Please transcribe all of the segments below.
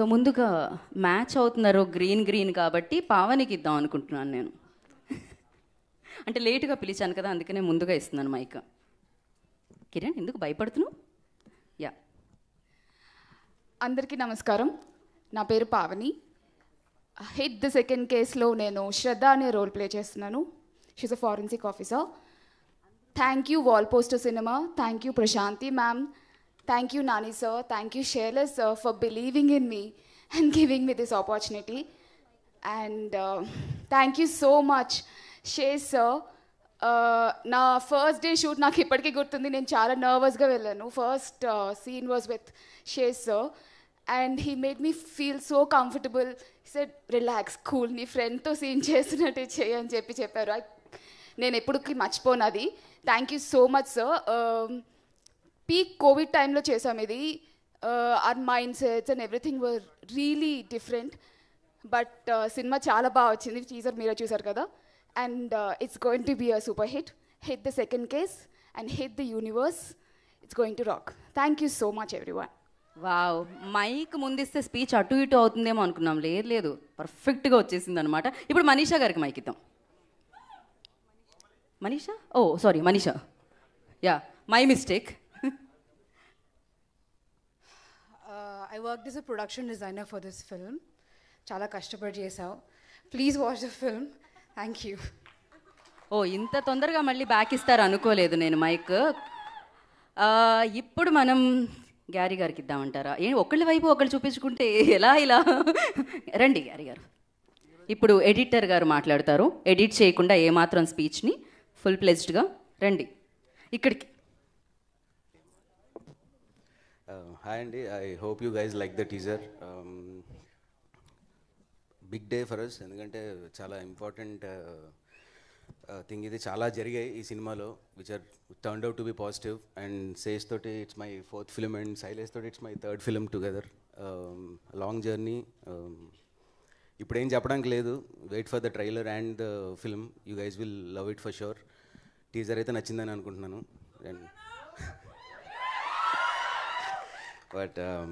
So ముందుగా match అవుతున్నారు green green కాబట్టి పావనికి ఇద్దాం అనుకుంటున్నాను నేను. అంటే లేటుగా పిలిచాను కదా అందుకనే ముందుగా ఇస్తున్నాను మైక్. కిరణ్ ఎందుకు భయపడుతున్నావు? యా. అందరికీ నమస్కారం. నా పేరు పావని. హిట్ ద సెకండ్ కేస్లో నేను శ్రద్ధ అనే రోల్ ప్లే చేస్తున్నాను. She's a forensic officer thank you wall poster cinema thank you Prashanti ma'am thank you Nani sir thank you Sailesh sir for believing in me and giving me this opportunity and thank you so much share sir నా first day shoot నాకు ఇప్పటికీ గుర్తుంది. నేను చాలా నర్వస్గా వెళ్ళాను. First scene was with share sir and he made me feel so comfortable set relax cool నీ ఫ్రెండ్తో సీన్ చేస్తున్నట్టు చేయి అని చెప్పి చెప్పారు. నేను ఎప్పటికీ మర్చిపోను అది. Thank you so much sir peak covid టైంలో చేసాం ఇది our mind sets and everything were really different but cinema చాలా బాగా వచ్చింది. టీజర్ మీరే చూసారు కదా. And it's going to be a super hit hit the second case and hit the universe it's going to rock thank you so much everyone wow mic ముందిస్తే speech అటు ఇటు అవుతుందేమో అనుకున్నాం. లేదు లేదు. పర్ఫెక్ట్గా వచ్చేసింది అనమాట ఇప్పుడు మనీషా గారికి మైక్ ఇద్దాం. Manisha? Oh sorry Manisha. Yeah my mistake I work is a production designer for this film చాలా కష్టపడి చేసావు please watch the film thank you oh ఇంత తొందరగా మళ్ళీ బ్యాక్ ఇస్తారు అనుకోలేదు నేను మైక్ ఇప్పుడు మనం గ్యారీ గారికి ఇద్దామంటారా? ఏ ఒకళ్ళ వైపు ఒకళ్ళు చూపించుకుంటే ఎలా ఇలా? రండి గ్యారీ గారు. ఇప్పుడు ఎడిటర్ గారు మాట్లాడతారు. ఎడిట్ చేయకుండా ఏమాత్రం స్పీచ్ని ఫుల్ ప్లెజ్డ్గా రండి. ఇక్కడికి. హాయ్ అండి I hope you guys like the teaser big day for us ఎందుకంటే చాలా ఇంపార్టెంట్ థింగ్ ఇది చాలా జరిగాయి ఈ సినిమాలో which are turn out to be positive and says తోటి it's my fourth film and Sailesh తోటి it's my third film together long journey ఇప్పుడు ఏం చెప్పడానికి లేదు. Wait for the trailer and the film you guys will love it for sure teaser అయితే నచ్చిందని అనుకుంటున్నాను. And But um,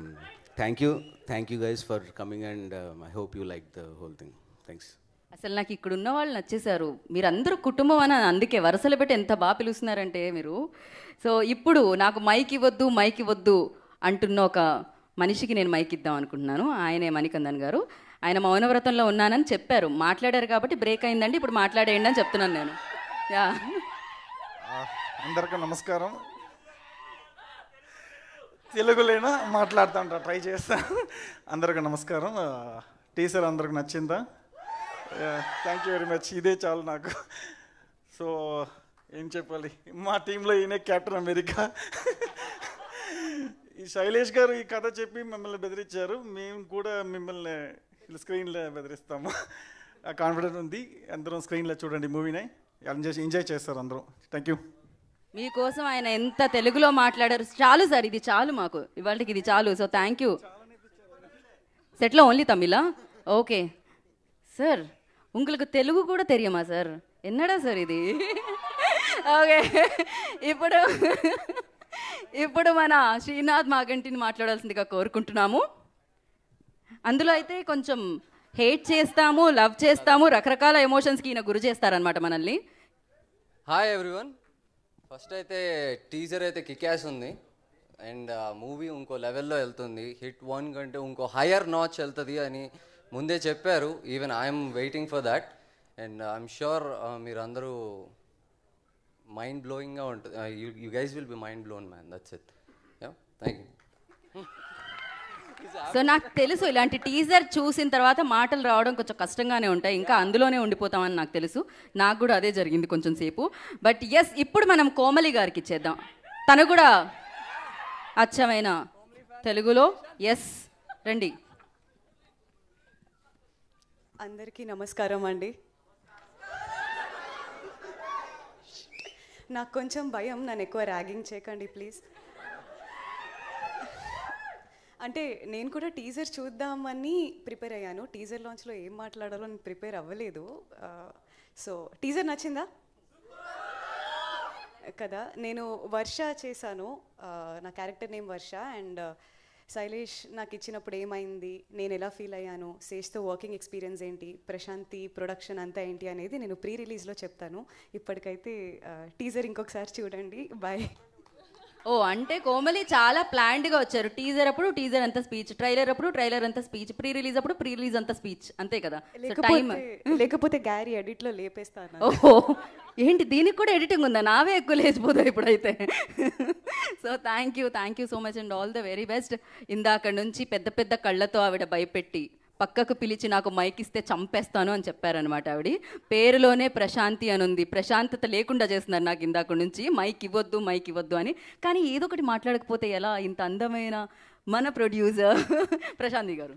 thank you, thank you guys for coming, and um, I hope you like the whole thing. Thanks. అసలు నాకు ఇక్కడ ఉన్న వాళ్ళు నచ్చేశారు. మీరందరూ కుటుంబం అని అందుకే వరుసలు పెట్టి ఎంత బాగా పిలుస్తున్నారంటే మీరు. సో ఇప్పుడు నాకు మైక్ ఇవ్వద్దు మైక్ ఇవ్వద్దు అంటున్న ఒక మనిషికి నేను మైక్ ఇద్దాం అనుకుంటున్నాను. ఆయనే మణికందన్ గారు. ఆయన మౌనవ్రతంలో ఉన్నానని చెప్పారు. మాట్లాడారు కాబట్టి బ్రేక్ అయిందండి. ఇప్పుడు మాట్లాడేయండి అని చెప్తున్నాను నేను. యా. అందరికీ నమస్కారం. తెలుగులేనా? మాట్లాడుతూ ఉంటా ట్రై చేస్తా. అందరికీ నమస్కారం. టీచర్ అందరికి నచ్చిందా? థ్యాంక్ యూ వెరీ మచ్ ఇదే చాలు నాకు. సో ఏం చెప్పాలి? మా టీంలో ఈయనే కెప్టెన్ అమెరికా ఈ శైలేష్ గారు ఈ కథ చెప్పి మిమ్మల్ని బెదిరించారు. మేము కూడా మిమ్మల్ని స్క్రీన్లో బెదిరిస్తాము. కాన్ఫిడెంట్ కాన్ఫిడెన్స్ ఉంది. అందరం స్క్రీన్లో చూడండి మూవీని ఎంజాయ్ ఎంజాయ్ చేస్తారు అందరూ. థ్యాంక్ యూ మీకోసం ఆయన ఎంత తెలుగులో మాట్లాడారు చాలు సార్ ఇది చాలు మాకు ఇవాళకి ఇది చాలు సో థ్యాంక్ యూ సెట్లో ఓన్లీ తమిళా ఓకే సార్ உங்களுக்கு తెలుగు కూడా தெரியுமா సార్ ఎన్నడా సార్ ఇది ఓకే ఇప్పుడు ఇప్పుడు మన శ్రీనాథ్ మాగంటిని మాట్లాడాల్సిందిగా కోరుకుంటున్నాము అందులో అయితే కొంచెం హేట్ చేస్తాము లవ్ చేస్తాము రకరకాల ఎమోషన్స్కి ఈయన గురి చేస్తారనమాట మనల్ని హాయ్ ఎవ్రీవన్ ఫస్ట్ అయితే టీజర్ అయితే కిక్యాస్ ఉంది. అండ్ మూవీ ఇంకో లెవెల్లో వెళ్తుంది. హిట్ వన్ కంటే ఇంకో హయ్యర్ నాచ్ వెళ్తుంది అని ముందే చెప్పారు. Even I'm waiting for that and I'm sure మీరందరూ మైండ్ బ్లోయింగ్గా ఉంటుంది you guys will be mind blown man that's it thank you so నాకు తెలుసు ఇలాంటి టీజర్ చూసిన తర్వాత మాటలు రావడం కొంచెం కష్టంగానే ఉంటాయి. ఇంకా అందులోనే ఉండిపోతామని నాకు తెలుసు. నాకు కూడా అదే జరిగింది కొంచెం సేపు. బట్ ఎస్ ఇప్పుడు మనం కోమలి గారికి ఇచ్చేద్దాం. తను కూడా అచ్చమైన తెలుగులో. ఎస్ రండి. అందరికీ నమస్కారం అండి. నాకు కొంచెం భయం నన్ను ఎక్కువ ర్యాగింగ్ చేయకండి ప్లీజ్ అంటే నేను కూడా టీజర్ చూద్దామని ప్రిపేర్ అయ్యాను. టీజర్ లాంచ్లో ఏం మాట్లాడాలో నేను ప్రిపేర్ అవ్వలేదు. సో టీజర్ నచ్చిందా? కదా నేను వర్ష చేశాను. నా character name Varsha and Sailesh నాకు ఇచ్చినప్పుడు ఏమైంది? నేను ఎలా ఫీల్ అయ్యాను? శేష్తో వర్కింగ్ ఎక్స్పీరియన్స్ ఏంటి? ప్రశాంతి ప్రొడక్షన్ అంతా ఏంటి అనేది నేను ప్రీ రిలీజ్లో చెప్తాను. ఇప్పటికైతే టీజర్ ఇంకొకసారి చూడండి. బాయ్. ఓ అంటే కోమలి చాలా planned గా వచ్చారు. టీజర్ అప్పుడు టీజర్ అంత స్పీచ్ ట్రైలర్ అప్పుడు ట్రైలర్ అంత స్పీచ్ ప్రీ రిలీజ్ అప్పుడు ప్రీ రిలీజ్ అంత స్పీచ్ అంతే కదా. టైం లేకపోతే గ్యారీ ఎడిట్లో లేపేస్తాను ఓహో ఏంటి దీనికి కూడా ఎడిటింగ్ ఉందా? నావే ఎక్కువ లేచిపోతాయి ఇప్పుడైతే? So thank you thank you so much and all the very best ఇందాక నుంచి పెద్ద పెద్ద కళ్ళతో ఆవిడ భయపెట్టి పక్కకు పిలిచి నాకు మైక్ ఇస్తే చంపేస్తాను అని చెప్పారనమాట ఆవిడ. పేరులోనే ప్రశాంతి అని ఉంది ప్రశాంతత లేకుండా చేస్తున్నారు నాకు ఇందాక నుంచి. మైక్ ఇవ్వద్దు మైక్ ఇవ్వద్దు అని. కానీ ఏదో ఒకటి మాట్లాడకపోతే ఎలా? ఇంత అందమైన మన ప్రొడ్యూసర్ ప్రశాంతి గారు.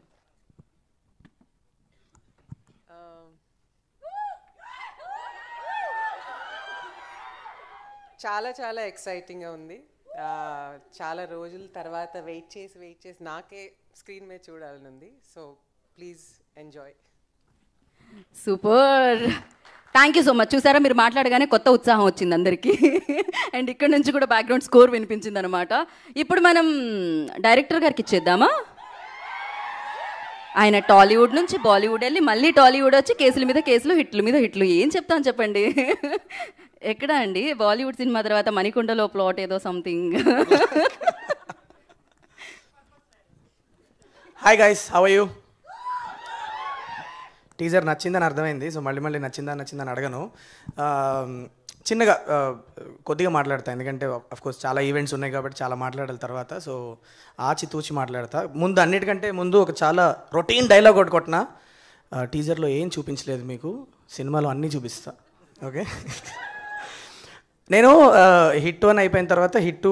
చాలా చాలా ఎక్సైటింగ్గా ఉంది. చాలా రోజుల తర్వాత వెయిట్ చేసి వెయిట్ చేసి నాకే స్క్రీన్ మీద చూడాలని ఉంది. So please enjoy super thank you so much చూసారా మీరు మాట్లాడగానే కొత్త ఉత్సాహం వచ్చింది అందరికీ. అండ్ ఇక్కడ నుంచి కూడా బ్యాక్గ్రౌండ్ స్కోర్ వినిపించింది అనమాట ఇప్పుడు మనం డైరెక్టర్ గారికి ఇచ్చేద్దామా? ఆయన టాలీవుడ్ నుంచి బాలీవుడ్ వెళ్ళి మళ్ళీ టాలీవుడ్ వచ్చి కేసుల మీద కేసులు హిట్లు మీద హిట్లు. ఏం చెప్తాను చెప్పండి? ఎక్కడ అండి? బాలీవుడ్ సినిమా తర్వాత మణికొండలో ప్లాట్ ఏదో something hi guys how you teaser నచ్చిందని అర్థమైంది. సో మళ్ళీ మళ్ళీ నచ్చిందా నచ్చిందని అడగను. చిన్నగా కొద్దిగా మాట్లాడతా. ఎందుకంటే కోర్స్ చాలా ఈవెంట్స్ ఉన్నాయి కాబట్టి చాలా మాట్లాడాలి తర్వాత. సో ఆచి తూచి మాట్లాడతా. ముందు అన్నిటికంటే ముందు ఒక చాలా రొటీన్ డైలాగ్ ఒకటి కొట్టిన టీజర్లో ఏం చూపించలేదు మీకు. సినిమాలో అన్నీ చూపిస్తా. ఓకే? నేను హిట్ వన్ అయిపోయిన తర్వాత హిట్ టూ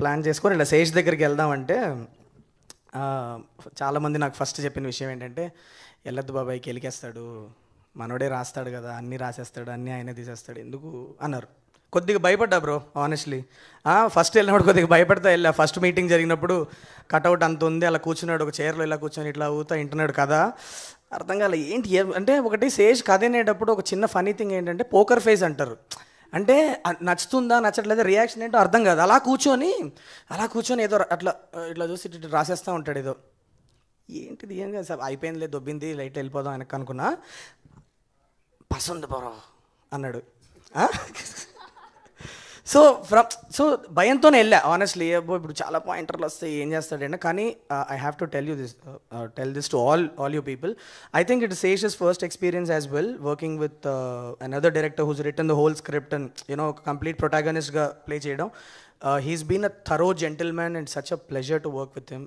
ప్లాన్ చేసుకొని ఇలా శేష్ దగ్గరికి వెళ్దామంటే చాలామంది నాకు ఫస్ట్ చెప్పిన విషయం ఏంటంటే ఎల్లద్దు బాబాయ్కి ఎలికేస్తాడు మనోడే రాస్తాడు కదా అన్నీ రాసేస్తాడు అన్నీ ఆయనే తీసేస్తాడు ఎందుకు అన్నారు. కొద్దిగా భయపడ్డా బ్రో ఆనెస్ట్లీ ఫస్ట్ వెళ్ళినప్పుడు కొద్దిగా భయపడతా వెళ్ళా. ఫస్ట్ మీటింగ్ జరిగినప్పుడు కటౌట్ అంత ఉంది అలా కూర్చున్నాడు ఒక చైర్లో ఇలా కూర్చొని ఇట్లా ఊతా వింటున్నాడు కదా. అర్థం కాలే ఏంటి అంటే ఒకటి శేష్ కథ అనేటప్పుడు ఒక చిన్న ఫనీ థింగ్ ఏంటంటే పోకర్ ఫేస్ అంటారు. అంటే నచ్చుతుందా నచ్చట్లేదా రియాక్షన్ ఏంటో అర్థం కాదు. అలా కూర్చొని అలా కూర్చొని ఏదో అట్లా ఇట్లా చూసి ఇట్లా రాసేస్తూ ఉంటాడు ఏదో. ఏంటిది ఏం కాదు సార్ అయిపోయిందిలే దొబ్బింది లైట్ వెళ్ళిపోదాం వెనక్కి అనుకున్నా. పసంది బరో అన్నాడు. సో ఫ్రమ్ సో భయంతోనే వెళ్ళా ఆనెస్ట్లీ ఇప్పుడు చాలా పాయింటర్లు వస్తాయి ఏం చేస్తాడంటే కానీ I have to tell you this tell this to all all you people I think it సేషస్ first experience as well working with another director who's written the whole script and you know complete ప్రొటాగనిస్ట్గా play చేయడం. He's been a thorough gentleman and such a pleasure to work with him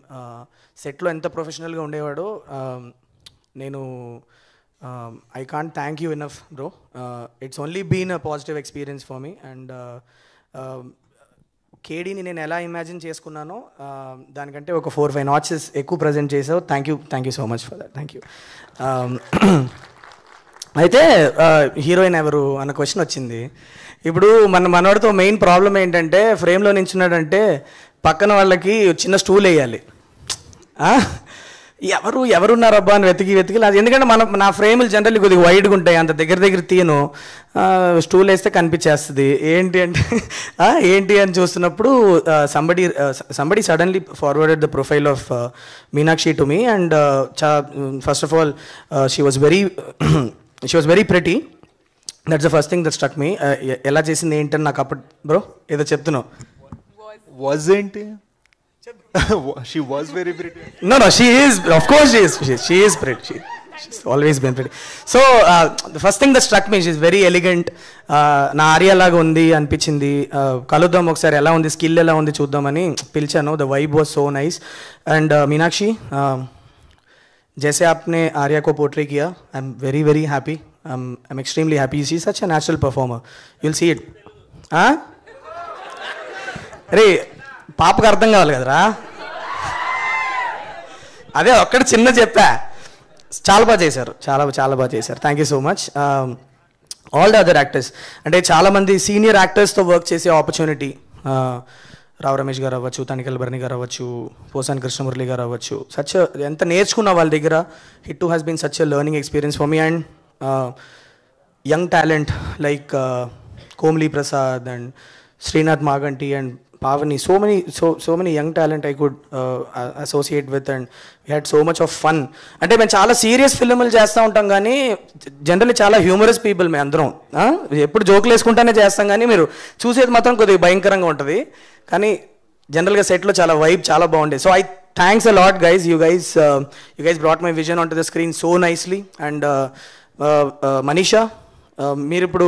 సెట్లో ఎంత ప్రొఫెషనల్గా ఉండేవాడో నేను I can't thank you enough bro it's only been a positive experience for me and కేడీని నేను ఎలా imagine చేసుకున్నానో దానికంటే ఒక ఫోర్ ఫైవ్ నాట్సెస్ ఎక్కువ ప్రజెంట్ చేసావు. Thank you thank you so much for that thank you అయితే హీరోయిన్ ఎవరు? అన్న క్వశ్చన్ వచ్చింది. ఇప్పుడు మన మనవాడితో మెయిన్ ప్రాబ్లం ఏంటంటే ఫ్రేమ్లో నించున్నాడంటే పక్కన వాళ్ళకి చిన్న స్టూల్ వేయాలి. ఎవరు ఎవరున్నారబ్బా అని వెతికి వెతికి అది ఎందుకంటే మన నా ఫ్రేములు జనరల్లీ కొద్దిగా వైడ్గా ఉంటాయి అంత దగ్గర దగ్గర తీయను. స్టూల్ వేస్తే కనిపించేస్తుంది. ఏంటి అంటే ఏంటి అని చూస్తున్నప్పుడు somebody somebody suddenly forwarded the profile of Meenakshi to me and చా first of all she was very she was very pretty that's the first thing that struck me ఎలా చేసింది ఏంటని నాకు అప్పుడు బ్రో ఏదో చెప్తున్నావు. Was of course she always been so the first thing the struck me she's very elegant నా ఆర్యలాగా ఉంది అనిపించింది. కలుద్దాం ఒకసారి. ఎలా ఉంది? స్కిల్ ఎలా ఉంది చూద్దామని పిలిచాను. The vibe was so nice and Meenakshi జైసే ఆప్నే ఆర్యా కో portray Kia I'm very very happy I'm, I'm extremely happy. She's such a natural performer. You'll see it. రే పాపకు అర్థం కావాలి కదరా? అదే ఒక్కడ చిన్న చెప్పా. చాలా బాగా చేశారు. చాలా చాలా బాగా చేశారు. Thank you so much all the other actors అంటే చాలామంది సీనియర్ యాక్టర్స్తో వర్క్ చేసే ఆపర్చునిటీ uh, రావు రమేష్ గారు అవ్వచ్చు తనికల్ బర్ని గారు అవ్వచ్చు పోసాని కృష్ణమురళి గారు అవ్వచ్చు. సచ్ ఎంత నేర్చుకున్నా వాళ్ళ దగ్గర. Hit two has been such a learning experience for me and young talent like Komalee Prasad and Srinath Maganti and Pavani, so many, so so many young talent I could uh, with associate with, and we had so much of fun. అంటే మేము చాలా serious ఫిల్మ్లు చేస్తూ ఉంటాం కానీ generally చాలా humorous people మేము అందరం. ఎప్పుడు జోకులు వేసుకుంటానే చేస్తాం కానీ మీరు చూసేది మాత్రం కొద్దిగా భయంకరంగా ఉంటుంది. కానీ జనరల్గా సెట్లో చాలా వైబ్ చాలా బాగుండే. So I thanks a lot guys you guys you guys brought my vision on to the screen so nicely and Manisha మీరు ఇప్పుడు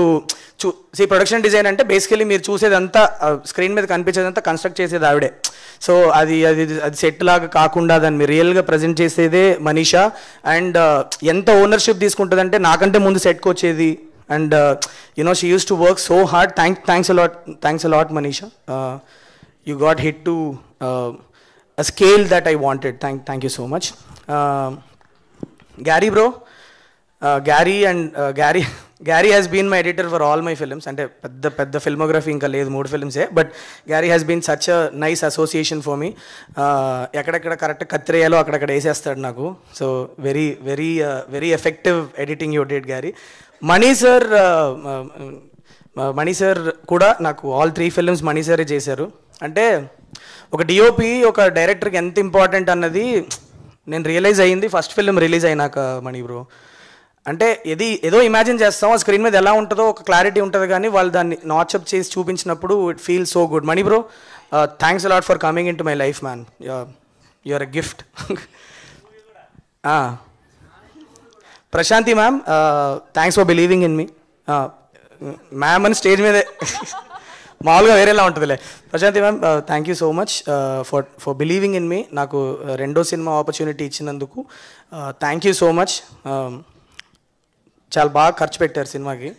చూ సీ ప్రొడక్షన్ డిజైన్ అంటే బేసికలీ మీరు చూసేదంతా స్క్రీన్ మీద కనిపించేదంతా కన్స్ట్రక్ట్ చేసేది ఆవిడే. సో అది అది అది సెట్ లాగా కాకుండా దాన్ని మీరు రియల్గా ప్రజెంట్ చేసేదే మనీషా. అండ్ ఎంత ఓనర్షిప్ తీసుకుంటుందంటే నాకంటే ముందు సెట్కి వచ్చేది. And you know she used to work so hard. Thank thanks a lot thanks a lot Manisha. You got hit to scale that I wanted thank thank you so much. Gary bro Gary and Gary Gary has been my editor for all my films అంటే పెద్ద పెద్ద filmography ఇంకా లేదు మూడు ఫిల్మ్సే but Gary has been such a nice association for me ఎక్కడెక్కడ correct కత్తిరేయాలో అక్కడక్కడ వేసేస్తాడు నాకు. So very very very effective editing you date Gary Mani sir Mani sir కూడా నాకు ఆల్ త్రీ ఫిల్మ్స్ మణి సారే చేశారు. అంటే ఒక డిఓపి ఒక డైరెక్టర్కి ఎంత ఇంపార్టెంట్ అన్నది నేను రియలైజ్ అయ్యింది ఫస్ట్ ఫిల్మ్ రిలీజ్ అయినాక మణి బ్రో అంటే ఇది ఏదో ఇమాజిన్ చేస్తాం ఆ స్క్రీన్ మీద ఎలా ఉంటుందో ఒక క్లారిటీ ఉంటుంది కానీ వాళ్ళు దాన్ని నాచప్ చేసి చూపించినప్పుడు it feel so good Mani bro thanks a lot for coming into my life man your a gift Prashanti ma'am thanks for believing in me ma'am అని స్టేజ్ మీదే మామూలుగా వేరేలా ఉంటుందిలే. Prashanti ma'am thank you so much for for believing in me నాకు రెండో cinema opportunity ఇచ్చినందుకు thank you so much చాలా బాగా ఖర్చు పెట్టారు సినిమాకి.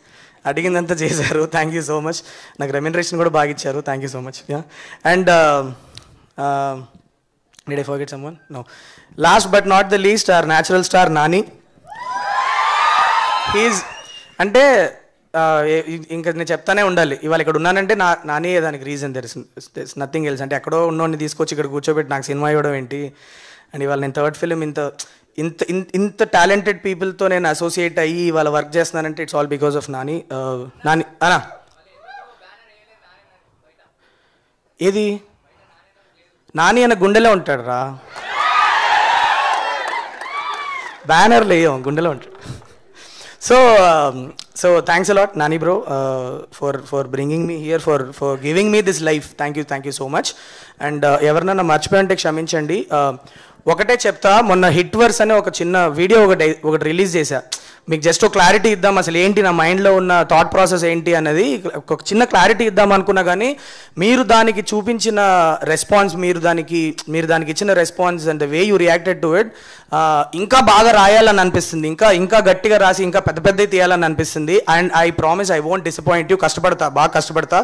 అడిగిందంతా చేశారు. థ్యాంక్ యూ సో మచ్ నాకు రెమ్యునరేషన్ కూడా బాగా ఇచ్చారు. Thank you so much yeah and did I forget someone no last but not the least our natural star Nani he's అంటే uh, ఇంకా నేను చెప్తానే ఉండాలి. ఇవాళ ఇక్కడ ఉన్నానంటే నా నానే దానికి రీజన్ తెలిసి నథింగ్ ఎల్స్ అంటే ఎక్కడో ఉన్నోడిని తీసుకొచ్చి ఇక్కడ కూర్చోబెట్టి నాకు సినిమా ఇవ్వడం ఏంటి? అండ్ ఇవాళ నేను థర్డ్ ఫిలిం ఇంత ఇంత ఇంత టాలెంటెడ్ పీపుల్తో నేను అసోసియేట్ అయ్యి వాళ్ళ వర్క్ చేస్తున్నానంటే it's all because of Nani. Nani అనా ఏది? నాని అన్న గుండెలో ఉంటాడు రా బ్యానర్ లేయం గుండెలో ఉంటాడు. So so thanks a lot Nani bro for for bringing me here for for giving me this life thank you thank you so much and ఎవరినన్నా మర్చిపోయి ఉంటే క్షమించండి. Uh, ఒకటే చెప్తా మొన్న హిట్ వర్స్ అనే ఒక చిన్న వీడియో ఒకటి ఒకటి రిలీజ్ చేశా. మీకు జస్ట్ ఒక క్లారిటీ ఇద్దాం అసలు ఏంటి నా మైండ్లో ఉన్న థాట్ ప్రాసెస్ ఏంటి అనేది ఒక చిన్న క్లారిటీ ఇద్దాం అనుకున్నా కానీ మీరు దానికి చూపించిన రెస్పాన్స్ మీరు దానికి మీరు దానికి ఇచ్చిన response and the way you reacted to it ఇంకా బాగా రాయాలని అనిపిస్తుంది. ఇంకా ఇంకా గట్టిగా రాసి ఇంకా పెద్ద పెద్దవి తీయాలని అనిపిస్తుంది. And I promise I won't disappoint you కష్టపడతా బాగా కష్టపడతా.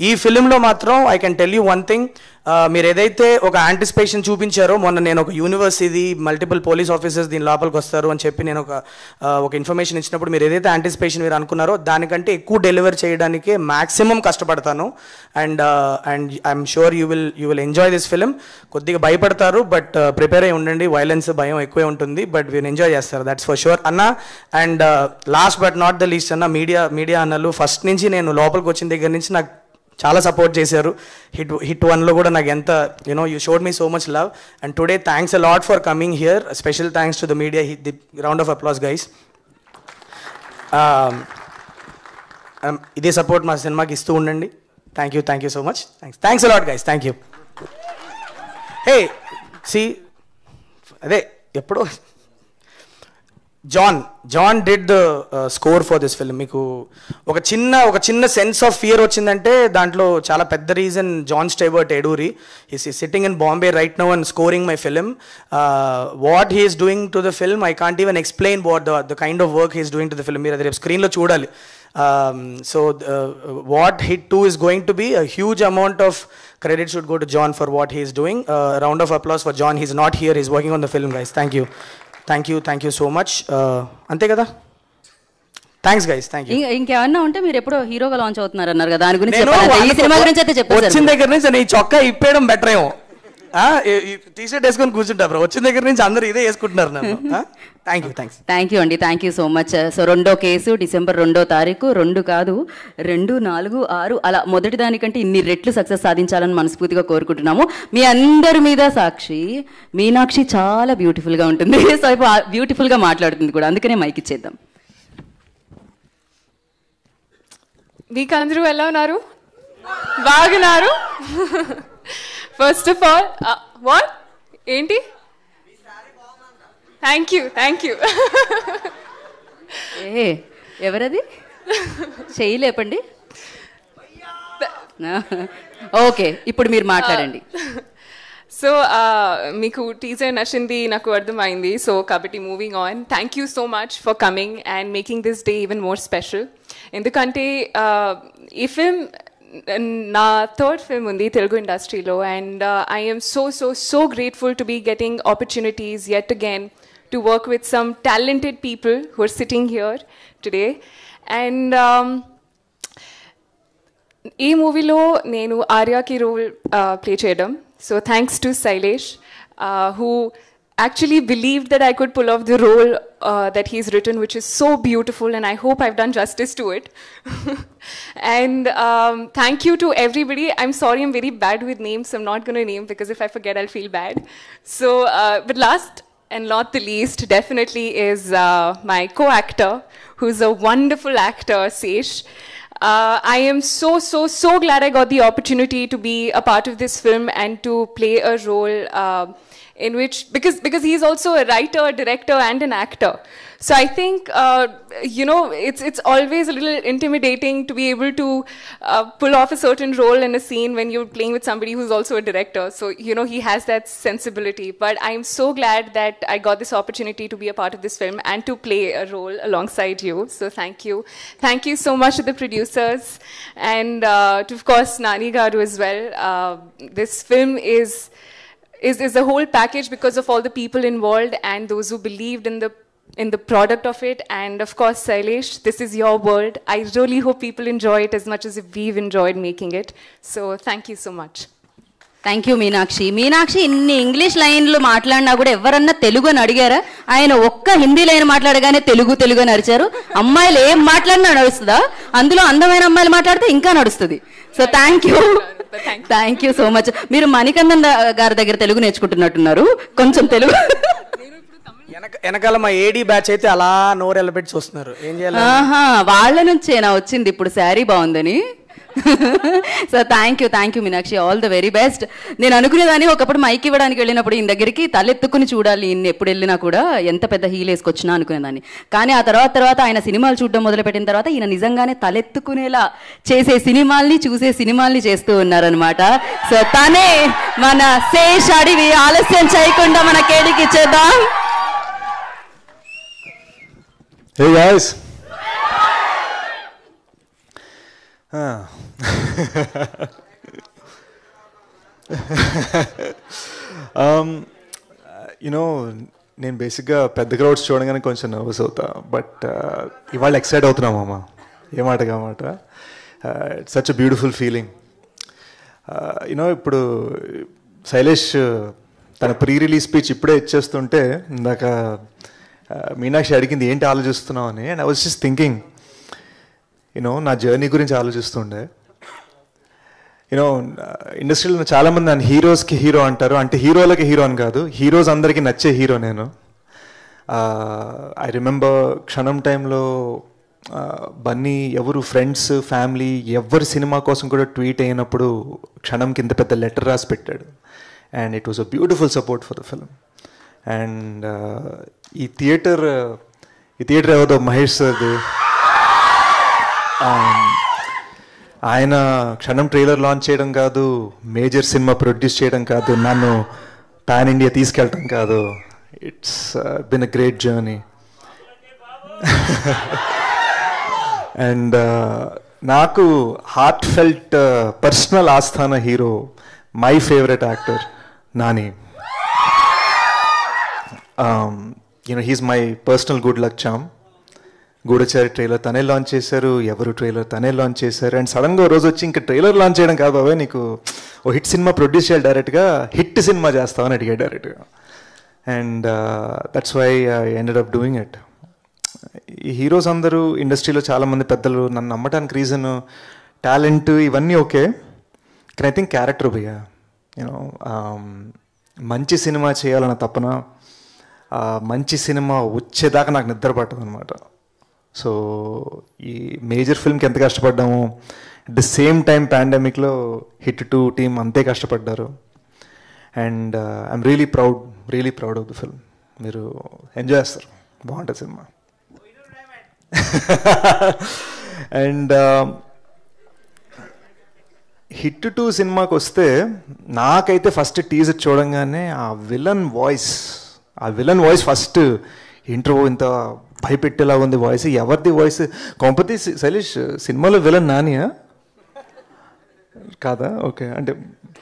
ఈ ఫిలింలో మాత్రం I can tell you one thing మీరు ఏదైతే ఒక యాంటిసిపేషన్ చూపించారో మొన్న నేను ఒక యూనివర్స్ ఇది మల్టిపుల్ పోలీస్ ఆఫీసర్స్ దీని లోపలికి వస్తారు అని చెప్పి నేను ఒక ఆ, ఒక ఇన్ఫర్మేషన్ ఇచ్చినప్పుడు మీరు ఏదైతే యాంటిసిపేషన్ మీరు అనుకున్నారో దానికంటే ఎక్కువ డెలివర్ చేయడానికి maximum కష్టపడతాను. And and I'm sure you will you will enjoy this film కొద్దిగా భయపడతారు బట్ ప్రిపేర్ uh, అయి ఉండండి. వైలెన్స్ భయం ఎక్కువే ఉంటుంది బట్ వీళ్ళు ఎంజాయ్ చేస్తారు దట్స్ ఫర్ షూర్ అన్న and last but not the least అన్న మీడియా మీడియా అన్నలు ఫస్ట్ నుంచి నేను లోపలికి వచ్చిన దగ్గర నుంచి నాకు చాలా సపోర్ట్ చేశారు. హిట్ హిట్ వన్లో కూడా నాకు ఎంత you know you showed me so much love and today thanks a lot for coming here special thanks to the media the round of applause guys ఇదే సపోర్ట్ మా సినిమాకి ఇస్తూ ఉండండి. Thank you thank you so much thanks thanks a lot guys thank you hey see అదే ఎప్పుడో John John did the score for this film మీకు ఒక చిన్న ఒక చిన్న సెన్స్ ఆఫ్ ఫియర్ వచ్చిందంటే దాంట్లో చాలా పెద్ద reason John Stewart Eduri is sitting in Bombay right now and scoring my film what he's doing to the film I can't even explain what the the kind of work he's doing to the film మీరు అది రేపు స్క్రీన్లో చూడాలి. So what HIT two is going to be a huge amount of credit should go to John for what he's doing round of applause for John he's not here is working on the film guys thank you thank you thank you so much అంతే కదా? Thanks guys thank you ఇంకేమన్నా ఉంటే మీరు ఎప్పుడో హీరోగా launch అవుతున్నారు అన్నారు కదా దాని గురించి చెప్పారు. ఈ వాళ్ళకి సినిమా గురించి అయితే చెప్పేశారు. వచ్చిన దగ్గర నుంచి నేను చొక్కా ఇప్పేయడం బెటర్ ఏమో. టీ షర్ట్ వేసుకొని కూర్చుంటా బ్రో వచ్చిన దగ్గర నుంచి అందరూ ఇదే వేసుకుంటున్నారు నన్ను. Thank you thanks thank you అండి. Thank you so much so రెండో కేసు డిసెంబర్ రెండో తారీఖు రెండు కాదు రెండు నాలుగు ఆరు అలా మొదటి దానికంటే ఇన్ని రెట్లు సక్సెస్ సాధించాలని మనస్ఫూర్తిగా కోరుకుంటున్నాము. మీ అందరి మీద సాక్షి మీనాక్షి చాలా బ్యూటిఫుల్గా ఉంటుంది. సో ఇప్పుడు బ్యూటిఫుల్గా మాట్లాడుతుంది కూడా. అందుకనే మైక్ ఇచ్చేద్దాం. మీకు అందరూ ఎలా ఉన్నారు? బాగున్నారు? ఫస్ట్ ఆఫ్ ఆల్ వాట్ ఏంటి? థ్యాంక్ యూ థ్యాంక్ యూ ఏ ఎవరది? చెయ్యి లేపండి. ఓకే ఇప్పుడు మీరు మాట్లాడండి. సో మీకు టీజర్ నచ్చింది నాకు అర్థమైంది. సో కాబట్టి moving on thank you so much for coming and making this day even more special ఎందుకంటే uh, ఈ ఫిల్మ్ నా థర్డ్ ఫిల్మ్ ఉంది తెలుగు ఇండస్ట్రీలో and I'm so so so grateful to be getting opportunities yet again to work with some talented people who are sitting here today and ఈ మూవీలో నేను ఆర్యాకి role play చేయడం. So thanks to Shailesh who actually believed that I could pull off the role uh, that he's written, which is so beautiful, and I hope I've done justice to it. and um, thank you to everybody. I'm sorry, I'm very bad with names. I'm not going to name because if I forget, I'll feel bad. So, uh, but last and not the least, definitely is uh, my co-actor, who's a wonderful actor, Sesh. Uh, I am so, so, so glad I got the opportunity to be a part of this film and to play a role uh, in which, because, because he's also a writer, a director, and an actor. So I think, uh, you know, it's, it's always a little intimidating to be able to uh, pull off a certain role in a scene when you're playing with somebody who's also a director. So, you know, he has that sensibility. But I'm so glad that I got this opportunity to be a part of this film and to play a role alongside you. So thank you. Thank you so much to the producers and uh, to, of course, Nani Garu as well. Uh, this film is, is, is a whole package because of all the people involved and those who believed in the in the product of it. And of course, Sailesh, this is your world. I really hope people enjoy it as much as we've enjoyed making it. So thank you so much. Thank you Meenakshi Meenakshi ఇన్ని English లైన్లు మాట్లాడినా కూడా ఎవరన్నా తెలుగు అని అడిగారా? ఆయన ఒక్క Hindi line మాట్లాడగానే తెలుగు తెలుగు అని అరిచారు. అమ్మాయిలు ఏం మాట్లాడినా నడుస్తుందా? అందులో అందమైన అమ్మాయిలు మాట్లాడితే ఇంకా నడుస్తుంది. So thank you thank you so much మీరు మణికందన్ గారి దగ్గర తెలుగు నేర్చుకుంటున్నట్టున్నారు. కొంచెం తెలుగు. వెనక వెనకాల మా ఏడీ బ్యాచ్ అయితే అలా నోరు చూస్తున్నారు. ఏం చేయాలి? ఆహా వాళ్ళ నుంచేనా వచ్చింది ఇప్పుడు శారీ బాగుందని? So thank you thank you Meenakshi all the very best నేను అనుకునేదాన్ని ఒకప్పుడు మైక్ ఇవ్వడానికి వెళ్ళినప్పుడు ఈయన దగ్గరికి తలెత్తుకుని చూడాలి ఈయన ఎప్పుడు వెళ్ళినా కూడా ఎంత పెద్ద హీల్ వేసుకొచ్చినా అనుకునేదాన్ని. కానీ ఆ తర్వాత తర్వాత ఆయన సినిమాలు చూడడం మొదలుపెట్టిన తర్వాత ఈయన నిజంగానే తలెత్తుకునేలా చేసే సినిమాల్ని చూసే సినిమాల్ని చేస్తూ ఉన్నారనమాట సో తనే మన శేష్ అడివి ఆలస్యం చేయకుండా మన కేడికి ఇచ్చేద్దాం. Hey guys. Ah. Um, you know నేను బేసిక్గా పెద్ద క్రౌడ్స్ చూడగానే కొంచెం నర్వస్ అవుతా. బట్ uh, ఇవాళ ఎక్సైట్ అవుతున్నాం అమ్మ. ఏ మాట కామాట it's such a beautiful feeling you know ఇప్పుడు శైలేష్ తన ప్రీ రిలీజ్ స్పీచ్ ఇప్పుడే ఇచ్చేస్తుంటే ఇందాక uh, మీనాక్షి అడిగింది ఏంటి ఆలోచిస్తున్నావు? అని. And I was just thinking you know నా జర్నీ గురించి ఆలోచిస్తుండే. యూనో ఇండస్ట్రీలో చాలామంది నన్ను హీరోస్కి హీరో అంటారు. అంటే హీరోలకి హీరో అని కాదు. హీరోస్ అందరికీ నచ్చే హీరో నేను. ఐ రిమెంబర్ క్షణం టైంలో బన్నీ ఎవరు ఫ్రెండ్స్ ఫ్యామిలీ ఎవరి సినిమా కోసం కూడా ట్వీట్ అయినప్పుడు క్షణంకి ఇంత పెద్ద లెటర్ రాసి పెట్టాడు. And it was a beautiful support for the film and ఈ థియేటర్ ఈ థియేటర్ ఎవరో మహేష్ సార్ది ఆయన క్షణం ట్రైలర్ లాంచ్ చేయడం కాదు మేజర్ సినిమా ప్రొడ్యూస్ చేయడం కాదు నన్ను పాన్ ఇండియా తీసుకెళ్ళటం కాదు. It's been a great journey and నాకు హార్ట్ ఫెల్ట్ పర్సనల్ ఆస్థాన hero my favourite actor Nani. You know he's my personal good luck charm Goodachari trailer తనే లాంచ్ చేశారు ఎవరు ట్రైలర్ తనే లాంచ్ చేశారు. అండ్ సడన్గా రోజు వచ్చి ఇంకా ట్రైలర్ లాంచ్ చేయడం కాదు బాబాయ్ నీకు ఓ హిట్ సినిమా ప్రొడ్యూస్ చేయాలి డైరెక్ట్గా హిట్ సినిమా చేస్తామని అడిగాడు డైరెక్ట్గా. And that's why I ended up doing it ఈ హీరోస్ అందరూ ఇండస్ట్రీలో చాలామంది పెద్దలు నన్ను నమ్మటానికి రీజన్ టాలెంట్ ఇవన్నీ ఓకే. కానీ ఐ థింక్ క్యారెక్టర్ భయ్యా యూనో మంచి సినిమా చేయాలన్న తపన మంచి సినిమా వచ్చేదాకా నాకు నిద్ర పట్టదు అనమాట సో ఈ మేజర్ ఫిల్మ్కి ఎంత కష్టపడ్డాము అట్ ద సేమ్ టైం పాండమిక్లో హిట్ టు టీమ్ అంతే కష్టపడ్డారు. And I'm really proud really proud of the film మీరు ఎంజాయ్ చేస్తారు. బాగుంటుంది సినిమా. అండ్ um, హిట్ టు సినిమాకి వస్తే నాకైతే ఫస్ట్ టీజర్ చూడంగానే ఆ విలన్ వాయిస్ ఆ విలన్ వాయిస్ ఫస్ట్ ఇంటర్వ్యూ ఇంత భయపెట్టేలా ఉంది వాయిస్ ఎవరిది వాయిస్ కొంపతి శైలేష్ సినిమాలో విలన్ నానియా? కాదా? ఓకే. అంటే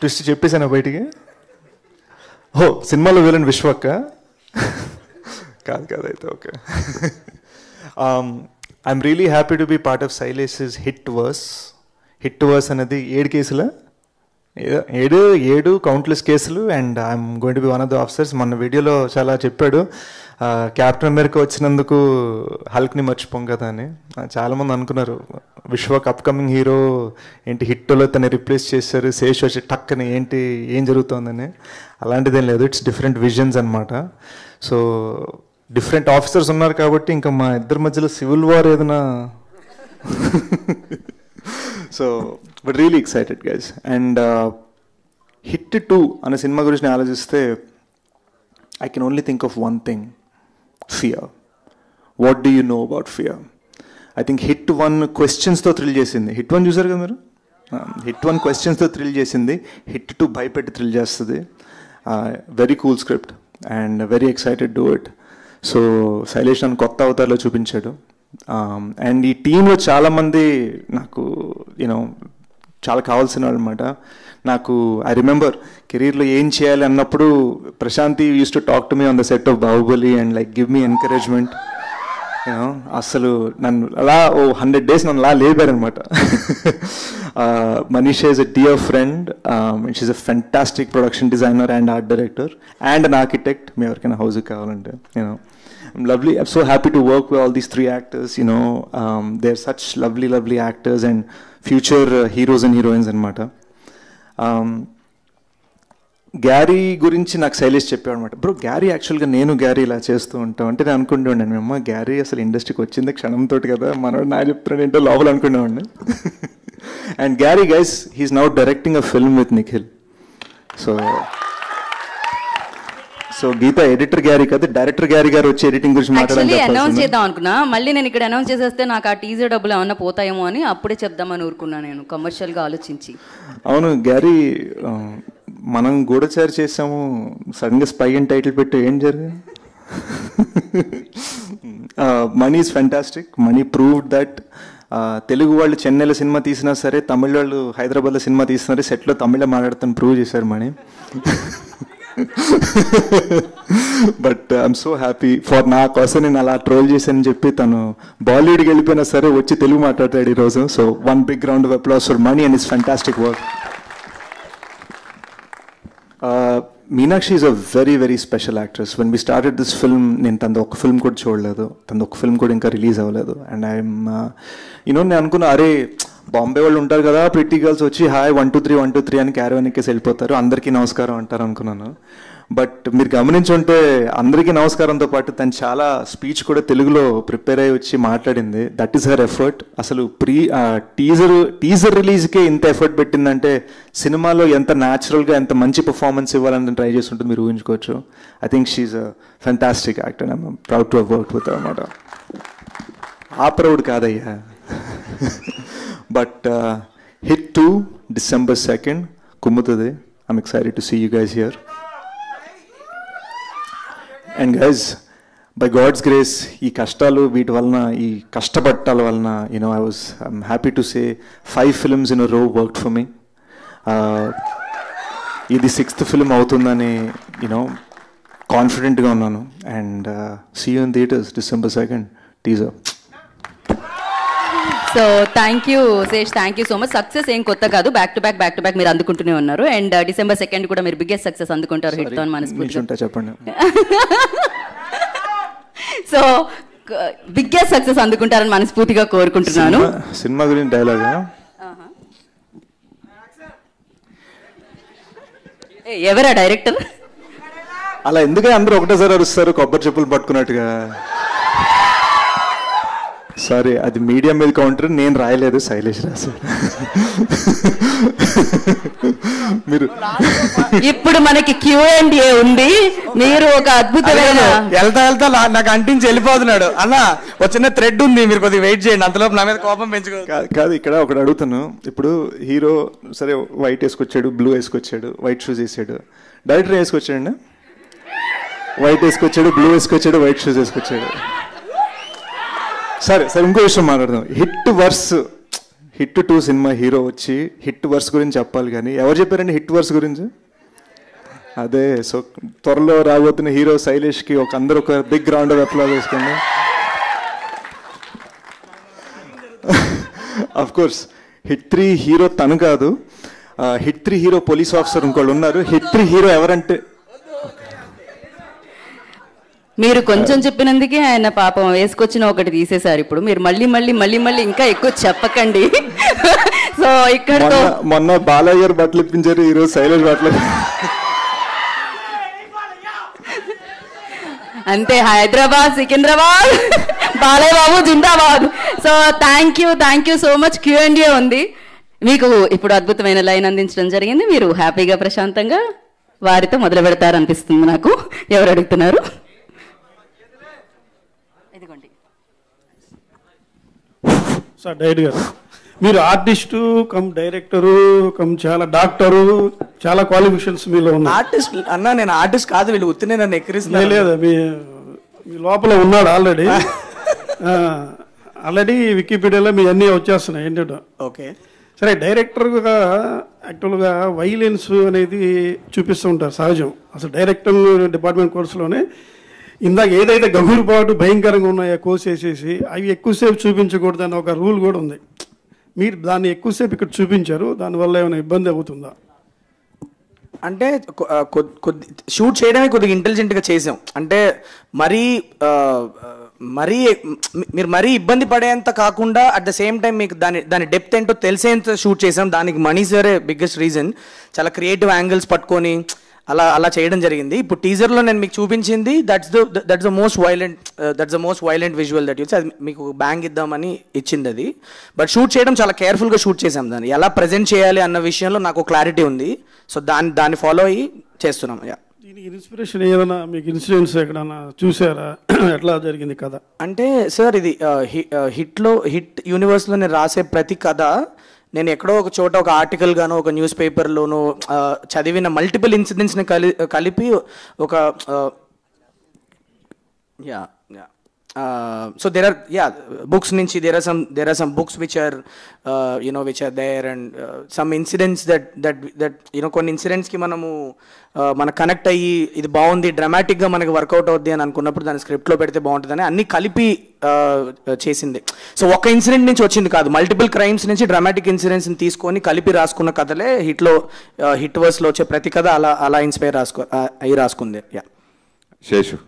ట్విస్ట్ చెప్పేసాను బయటికి? ఓ సినిమాలో విలన్ విశ్వక్క? కాదు కాదు అయితే okay. I'm really happy to be part of Shailesh's HIT verse HIT verse అనేది ఏడు కేసులా? ఏడు ఏడు కౌంట్లెస్ కేసులు and I'm going to be one of the officers మొన్న వీడియోలో చాలా చెప్పాడు. క్యాప్టెన్ అమెరికా వచ్చినందుకు హల్క్ని మర్చిపోం కదా అని చాలామంది అనుకున్నారు. విశ్వక్ అప్కమింగ్ హీరో ఏంటి హిట్లో తను రిప్లేస్ చేశారు. శేష్ వచ్చి టక్ అని ఏంటి ఏం జరుగుతోందని. అలాంటిదేం లేదు. ఇట్స్ డిఫరెంట్ విజన్స్ అనమాట సో డిఫరెంట్ ఆఫీసర్స్ ఉన్నారు కాబట్టి ఇంకా మా ఇద్దరి మధ్యలో సివిల్ వార్ ఏదైనా. So but really excited guys and HIT two అనే సినిమా గురించి నేను ఆలోచిస్తే I can only think of one thing fear what do you know about fear I think HIT one క్వశ్చన్స్తో thrill చేసింది. హిట్ వన్ చూసారు కదా మీరు? హిట్ వన్ క్వశ్చన్స్తో థ్రిల్ చేసింది. హిట్ టూ భయపెట్టి థ్రిల్ చేస్తుంది. Very cool script and very excited do it so Shailesh నన్ను కొత్త అవతారలో చూపించాడు. అండ్ ఈ టీంలో చాలామంది నాకు యూనో చాలా కావాల్సిన వాళ్ళు అనమాట నాకు ఐ రిమెంబర్ కెరీర్లో ఏం చేయాలి అన్నప్పుడు Prashanti use to talk to me on the set of Baahubali and like give me encouragement అసలు నన్ను అలా ఓ హండ్రెడ్ డేస్ నన్ను అలా లేపారనమాట Manish is a dear friend she's a fantastic production designer and art director and an architect మీ ఎవరికైనా house కావాలంటే you know I'm lovely. I'm so happy to work with all these three actors. You know, um, they're such lovely, lovely actors and future heroes and heroines అనమాట Gary గురించి నాకు శైలేష్ చెప్పాడు అనమాట bro Gary యాక్చువల్గా నేను Gary ఇలా చేస్తూ ఉంటాం. అంటే నేను అనుకుంటూ మేము గ్యారీ అసలు ఇండస్ట్రీకి వచ్చింది క్షణంతో కదా మనోడు నా చెప్తున్నాడు ఏంటో లోపల అనుకునేవాడిని and Gary guys he's now directing a film with Nikhil so so Geetha editor Gary కదా డైరెక్టర్ గ్యారీ గారు వచ్చి ఎడిటింగ్ గురించి యాక్చువల్లీ అనౌన్స్ మాట్లాడాలి చేద్దాం అనుకున్నా. మళ్ళీ నేను ఇక్కడ అనౌన్స్ చేసేస్తే నాకు ఆ టీజర్ డబ్బులు ఏమన్నా పోతాయేమో అని అప్పుడే చెప్దామని ఊరుకున్నా నేను కమర్షియల్గా ఆలోచించి. అవును గ్యారీ ఆ, మనం గూఢచారి చేసాము సడన్గా స్పై అని టైటిల్ పెట్టి ఏం జరిగింది? Mani is fantastic Mani proved that Telugu వాళ్ళు చెన్నైలో సినిమా తీసినా సరే తమిళ వాళ్ళు హైదరాబాద్లో సినిమా తీసినారే సెట్లో తమిళ మాట్లాడుతాను ప్రూవ్ చేశారు Mani. But I'm so happy for నా కోసం నేను అలా ట్రోల్ చేశానని చెప్పి తను బాలీవుడ్కి వెళ్ళిపోయినా సరే వచ్చి తెలుగు మాట్లాడతాడు ఈరోజు. So one big ground of applause for Mani and is fantastic work Meenakshi is a very very special actress when we started this film నేను తనది ఒక ఫిల్మ్ కూడా చూడలేదు. తనది ఒక ఫిల్మ్ కూడా ఇంకా రిలీజ్ అవ్వలేదు. అండ్ ఐఎమ్ యూనో నేను అనుకున్నా అరే బాంబే వాళ్ళు ఉంటారు కదా ప్రిటీ గర్ల్స్ వచ్చి hi one two three one two three అని క్యారవన్ వెళ్ళిపోతారు. అందరికీ నమస్కారం అంటారు అనుకున్నాను. బట్ మీరు గమనించుంటే అందరికీ నమస్కారంతో పాటు తను చాలా స్పీచ్ కూడా తెలుగులో ప్రిపేర్ అయ్యి వచ్చి మాట్లాడింది. దట్ ఈస్ హర్ ఎఫర్ట్ అసలు ప్రీ టీజర్ టీజర్ రిలీజ్కే ఇంత ఎఫర్ట్ పెట్టిందంటే సినిమాలో ఎంత న్యాచురల్గా ఎంత మంచి పర్ఫార్మెన్స్ ఇవ్వాలని ట్రై చేస్తుంటుంది మీరు ఊహించుకోవచ్చు. I think she's a fantastic actor I'm proud to work with అనమాట ఆ ప్రౌడ్ కాదయ్యా. But HIT two December second కుమ్ముతుంది I'm excited to see you guys here and guys by God's grace ఈ కష్టాలు వీటి వలన ఈ కష్టపట్టాల వలన you know I was I'm happy to say five films in row work for me ఇది sixth film అవుతుందని you know కాన్ఫిడెంట్గా ఉన్నాను. And see you in theatres December second teaser so thank you Sesh thank you so much success ఏం కొత్త కాదు. Back to back back to back మీరు అందుకుంటూనే ఉన్నారు. అండ్ డిసెంబర్ సెకండ్ కూడా మీరు బిగ్గెస్ట్ సక్సెస్ అందుకుంటారు హిట్తో మనస్ఫూర్తిగా. చెప్పండి. సో బిగ్గెస్ట్ సక్సెస్ అందుకుంటారని మనస్ఫూర్తిగా కోరుకుంటున్నాను. సినిమా- గురించి డైలాగా ఎవరా డైరెక్టర్ అలా ఎందుకే అందరూ ఒకటేసారి అరుస్తారు కొబ్బరి చెప్పులు పట్టుకున్నట్టుగా? సారీ అది మీడియా మీద కౌంటర్ నేను రాయలేదు శైలేష్ రాశారు మీరు ఇప్పుడు మనకి క్యూ అండ్ ఏ ఉంది. మీరు ఒక అద్భుతమైన వెళ్తా వెళ్తా నాకు అంటించి వెళ్ళిపోతున్నాడు. అన్న ఒక చిన్న థ్రెడ్ ఉంది మీరు కొద్దిగా వెయిట్ చేయండి. అంతలోపు నా మీద కోపం పెంచుకో. కాదు ఇక్కడ ఒకటి అడుగుతాను. ఇప్పుడు హీరో సరే వైట్ వేసుకొచ్చాడు బ్లూ వేసుకొచ్చాడు వైట్ షూస్ వేసాడు. డైరెక్టర్ ఏం వేసుకొచ్చాడండి వైట్ వేసుకొచ్చాడు బ్లూ వేసుకొచ్చాడు వైట్ షూస్ వేసుకొచ్చాడు. సరే సరే ఇంకో విషయం మాట్లాడదాం. Hit verse hit two cinema hero వచ్చి హిట్ వర్స్ గురించి చెప్పాలి కానీ ఎవరు చెప్పారండి హిట్ వర్స్ గురించి? అదే సో త్వరలో రాబోతున్న హీరో శైలేష్కి ఒక అందరూ ఒక బిగ్ రౌండ్ ఆఫ్ అప్లాజ్ వేసుకోండి. Of course HIT three hero తను కాదు. HIT three hero police officer ఇంకోళ్ళు ఉన్నారు. హిట్ త్రీ హీరో ఎవరంటే మీరు కొంచెం చెప్పినందుకే ఆయన పాపం వేసుకొచ్చిన ఒకటి తీసేశారు ఇప్పుడు. మీరు మళ్ళీ మళ్ళీ మళ్ళీ మళ్ళీ ఇంకా ఎక్కువ చెప్పకండి. సో ఇక్కడతో మొన్న బాలయ్య బట్టలు ఇప్పించారు ఈరోజు శైలేష్ బట్టలు. అంతే హైదరాబాద్ సికింద్రాబాద్ బాలయ్య బాబు జిందాబాద్. So thank you thank you so much Q and ఉంది. మీకు ఇప్పుడు అద్భుతమైన లైన్ అందించడం జరిగింది. మీరు హ్యాపీగా ప్రశాంతంగా వారితో మొదలు పెడతారు అనిపిస్తుంది నాకు. ఎవరు అడుగుతున్నారు? సార్ డైరెక్ట్ గారు. మీరు ఆర్టిస్టు కమ్ డైరెక్టరు కమ్ చాలా డాక్టరు చాలా క్వాలిఫికేషన్స్ మీలో ఉన్నాయి. ఆర్టిస్ట్ అన్న నేను ఆర్టిస్ట్ కాదు వీళ్ళు ఉత్తినే నన్ను ఎక్కిరిస్తున్నారు. లేదా మీ మీ లోపల ఉన్నాడు ఆల్రెడీ. ఆల్రెడీ వికీపీడియాలో మీ అన్నీ వచ్చేస్తున్నాయి ఏంటంటే ఓకే. సరే డైరెక్టర్గా యాక్చువల్గా వైలెన్స్ అనేది చూపిస్తూ ఉంటారు సహజం. అసలు డైరెక్టర్ డిపార్ట్మెంట్ కోర్సులోనే ఇందాక ఏదైతే గంభీరపాటు భయంకరంగా ఉన్నాయో కోసేసేసి అవి ఎక్కువసేపు చూపించకూడదని ఒక రూల్ కూడా ఉంది. మీరు దాన్ని ఎక్కువసేపు ఇక్కడ చూపించారు దానివల్ల ఏమైనా ఇబ్బంది అవుతుందా? అంటే కొద్ది షూట్ చేయడమే కొద్దిగా ఇంటెలిజెంట్గా చేసాం. అంటే మరీ మరీ మీరు మరీ ఇబ్బంది పడేంత కాకుండా అట్ ద సేమ్ టైం మీకు దాని దాని డెప్త్ ఏంటో తెలిసేంత షూట్ చేసాం. దానికి మనీ సరే బిగ్గెస్ట్ రీజన్ చాలా క్రియేటివ్ యాంగిల్స్ పట్టుకొని అలా అలా చేయడం జరిగింది. ఇప్పుడు టీజర్లో నేను మీకు చూపించింది that's the that's the most violent that's the most violent visual that use అది మీకు బ్యాంగ్ ఇద్దామని ఇచ్చింది అది. బట్ షూట్ చేయడం చాలా కేర్ఫుల్గా షూట్ చేసాం దాన్ని. ఎలా ప్రజెంట్ చేయాలి అన్న విషయంలో నాకు క్లారిటీ ఉంది. సో దాన్ని దాన్ని ఫాలో అయ్యి చేస్తున్నాం. యా దీనికి ఇన్స్పిరేషన్ ఏదైనా మీకు ఇన్సిడెంట్స్ ఎక్కడన్నా చూసారా? ఎట్లా జరిగింది కథ? అంటే సార్ ఇది హిట్లో హిట్ యూనివర్స్లో నేను రాసే ప్రతి కథ నేను ఎక్కడో ఒక చోట ఒక ఆర్టికల్ గాను ఒక న్యూస్ పేపర్లోనూ చదివిన మల్టిపుల్ ఇన్సిడెంట్స్ని కలి కలిపి ఒక yeah. Yeah so there are yeah books నుంచి are some some which are some books which are you know which are there and some incidents that that that you know కొన్ని ఇన్సిడెంట్స్కి మనము uh, మన connect అయ్యి ఇది బాగుంది డ్రామాటిక్గా మనకి work out అవుద్ది అని అనుకున్నప్పుడు దాన్ని స్క్రిప్ట్లో పెడితే బాగుంటుందని అన్ని కలిపి uh, చేసింది. సో ఒక ఇన్సిడెంట్ నుంచి వచ్చింది కాదు మల్టిపుల్ క్రైమ్స్ నుంచి డ్రామాటిక్ ఇన్సిడెంట్స్ని తీసుకొని కలిపి రాసుకున్న కథలే హిట్లో uh, హిట్ వర్స్లో వచ్చే ప్రతి కథ అలా అలా ఇన్స్పైర్ రాసుకో uh, అయి రాసుకుంది. యా శేషు